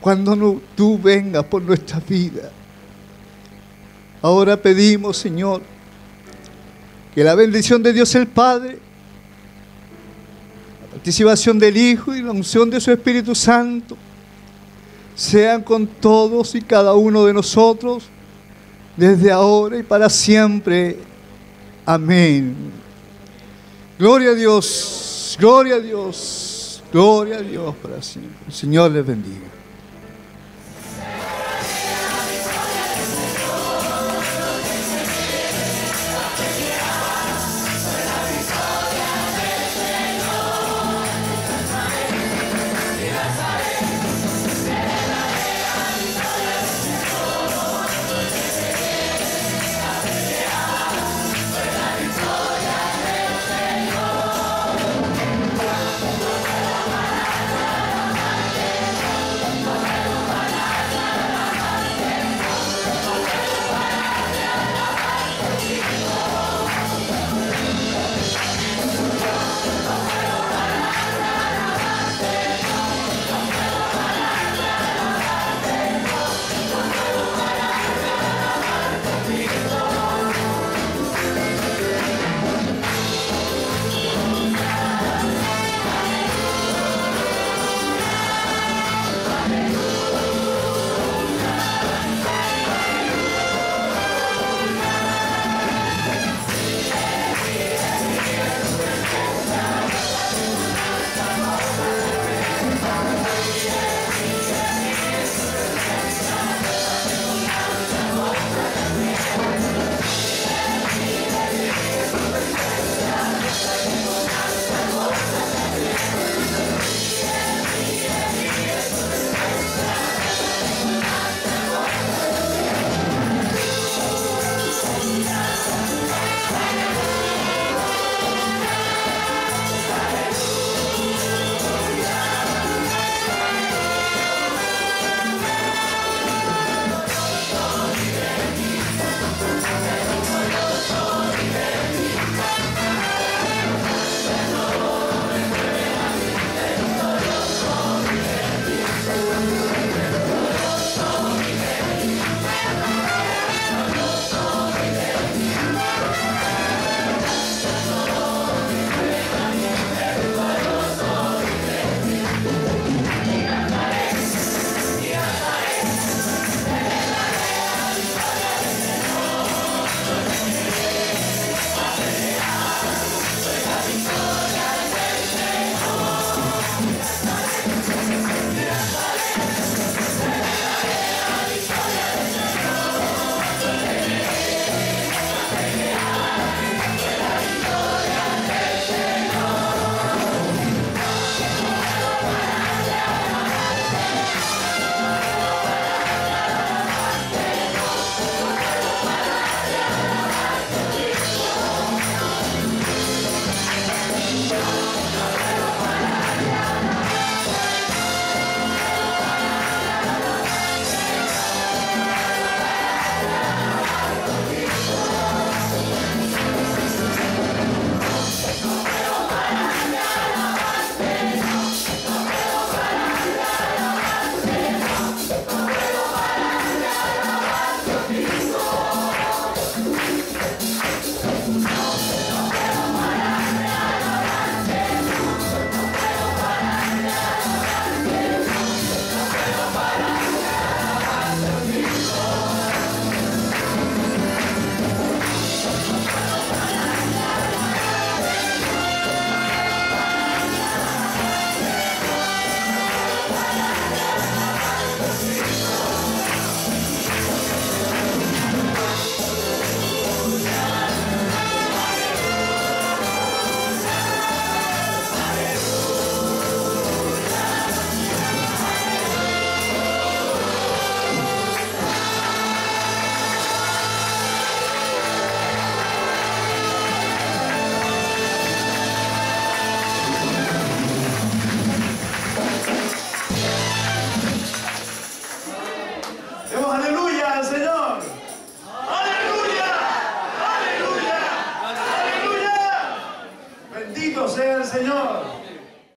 cuando tú vengas por nuestra vida. Ahora pedimos, Señor, que la bendición de Dios el Padre, participación del Hijo y la unción de su Espíritu Santo sean con todos y cada uno de nosotros desde ahora y para siempre. Amén. Gloria a Dios, gloria a Dios, gloria a Dios para siempre. El Señor les bendiga.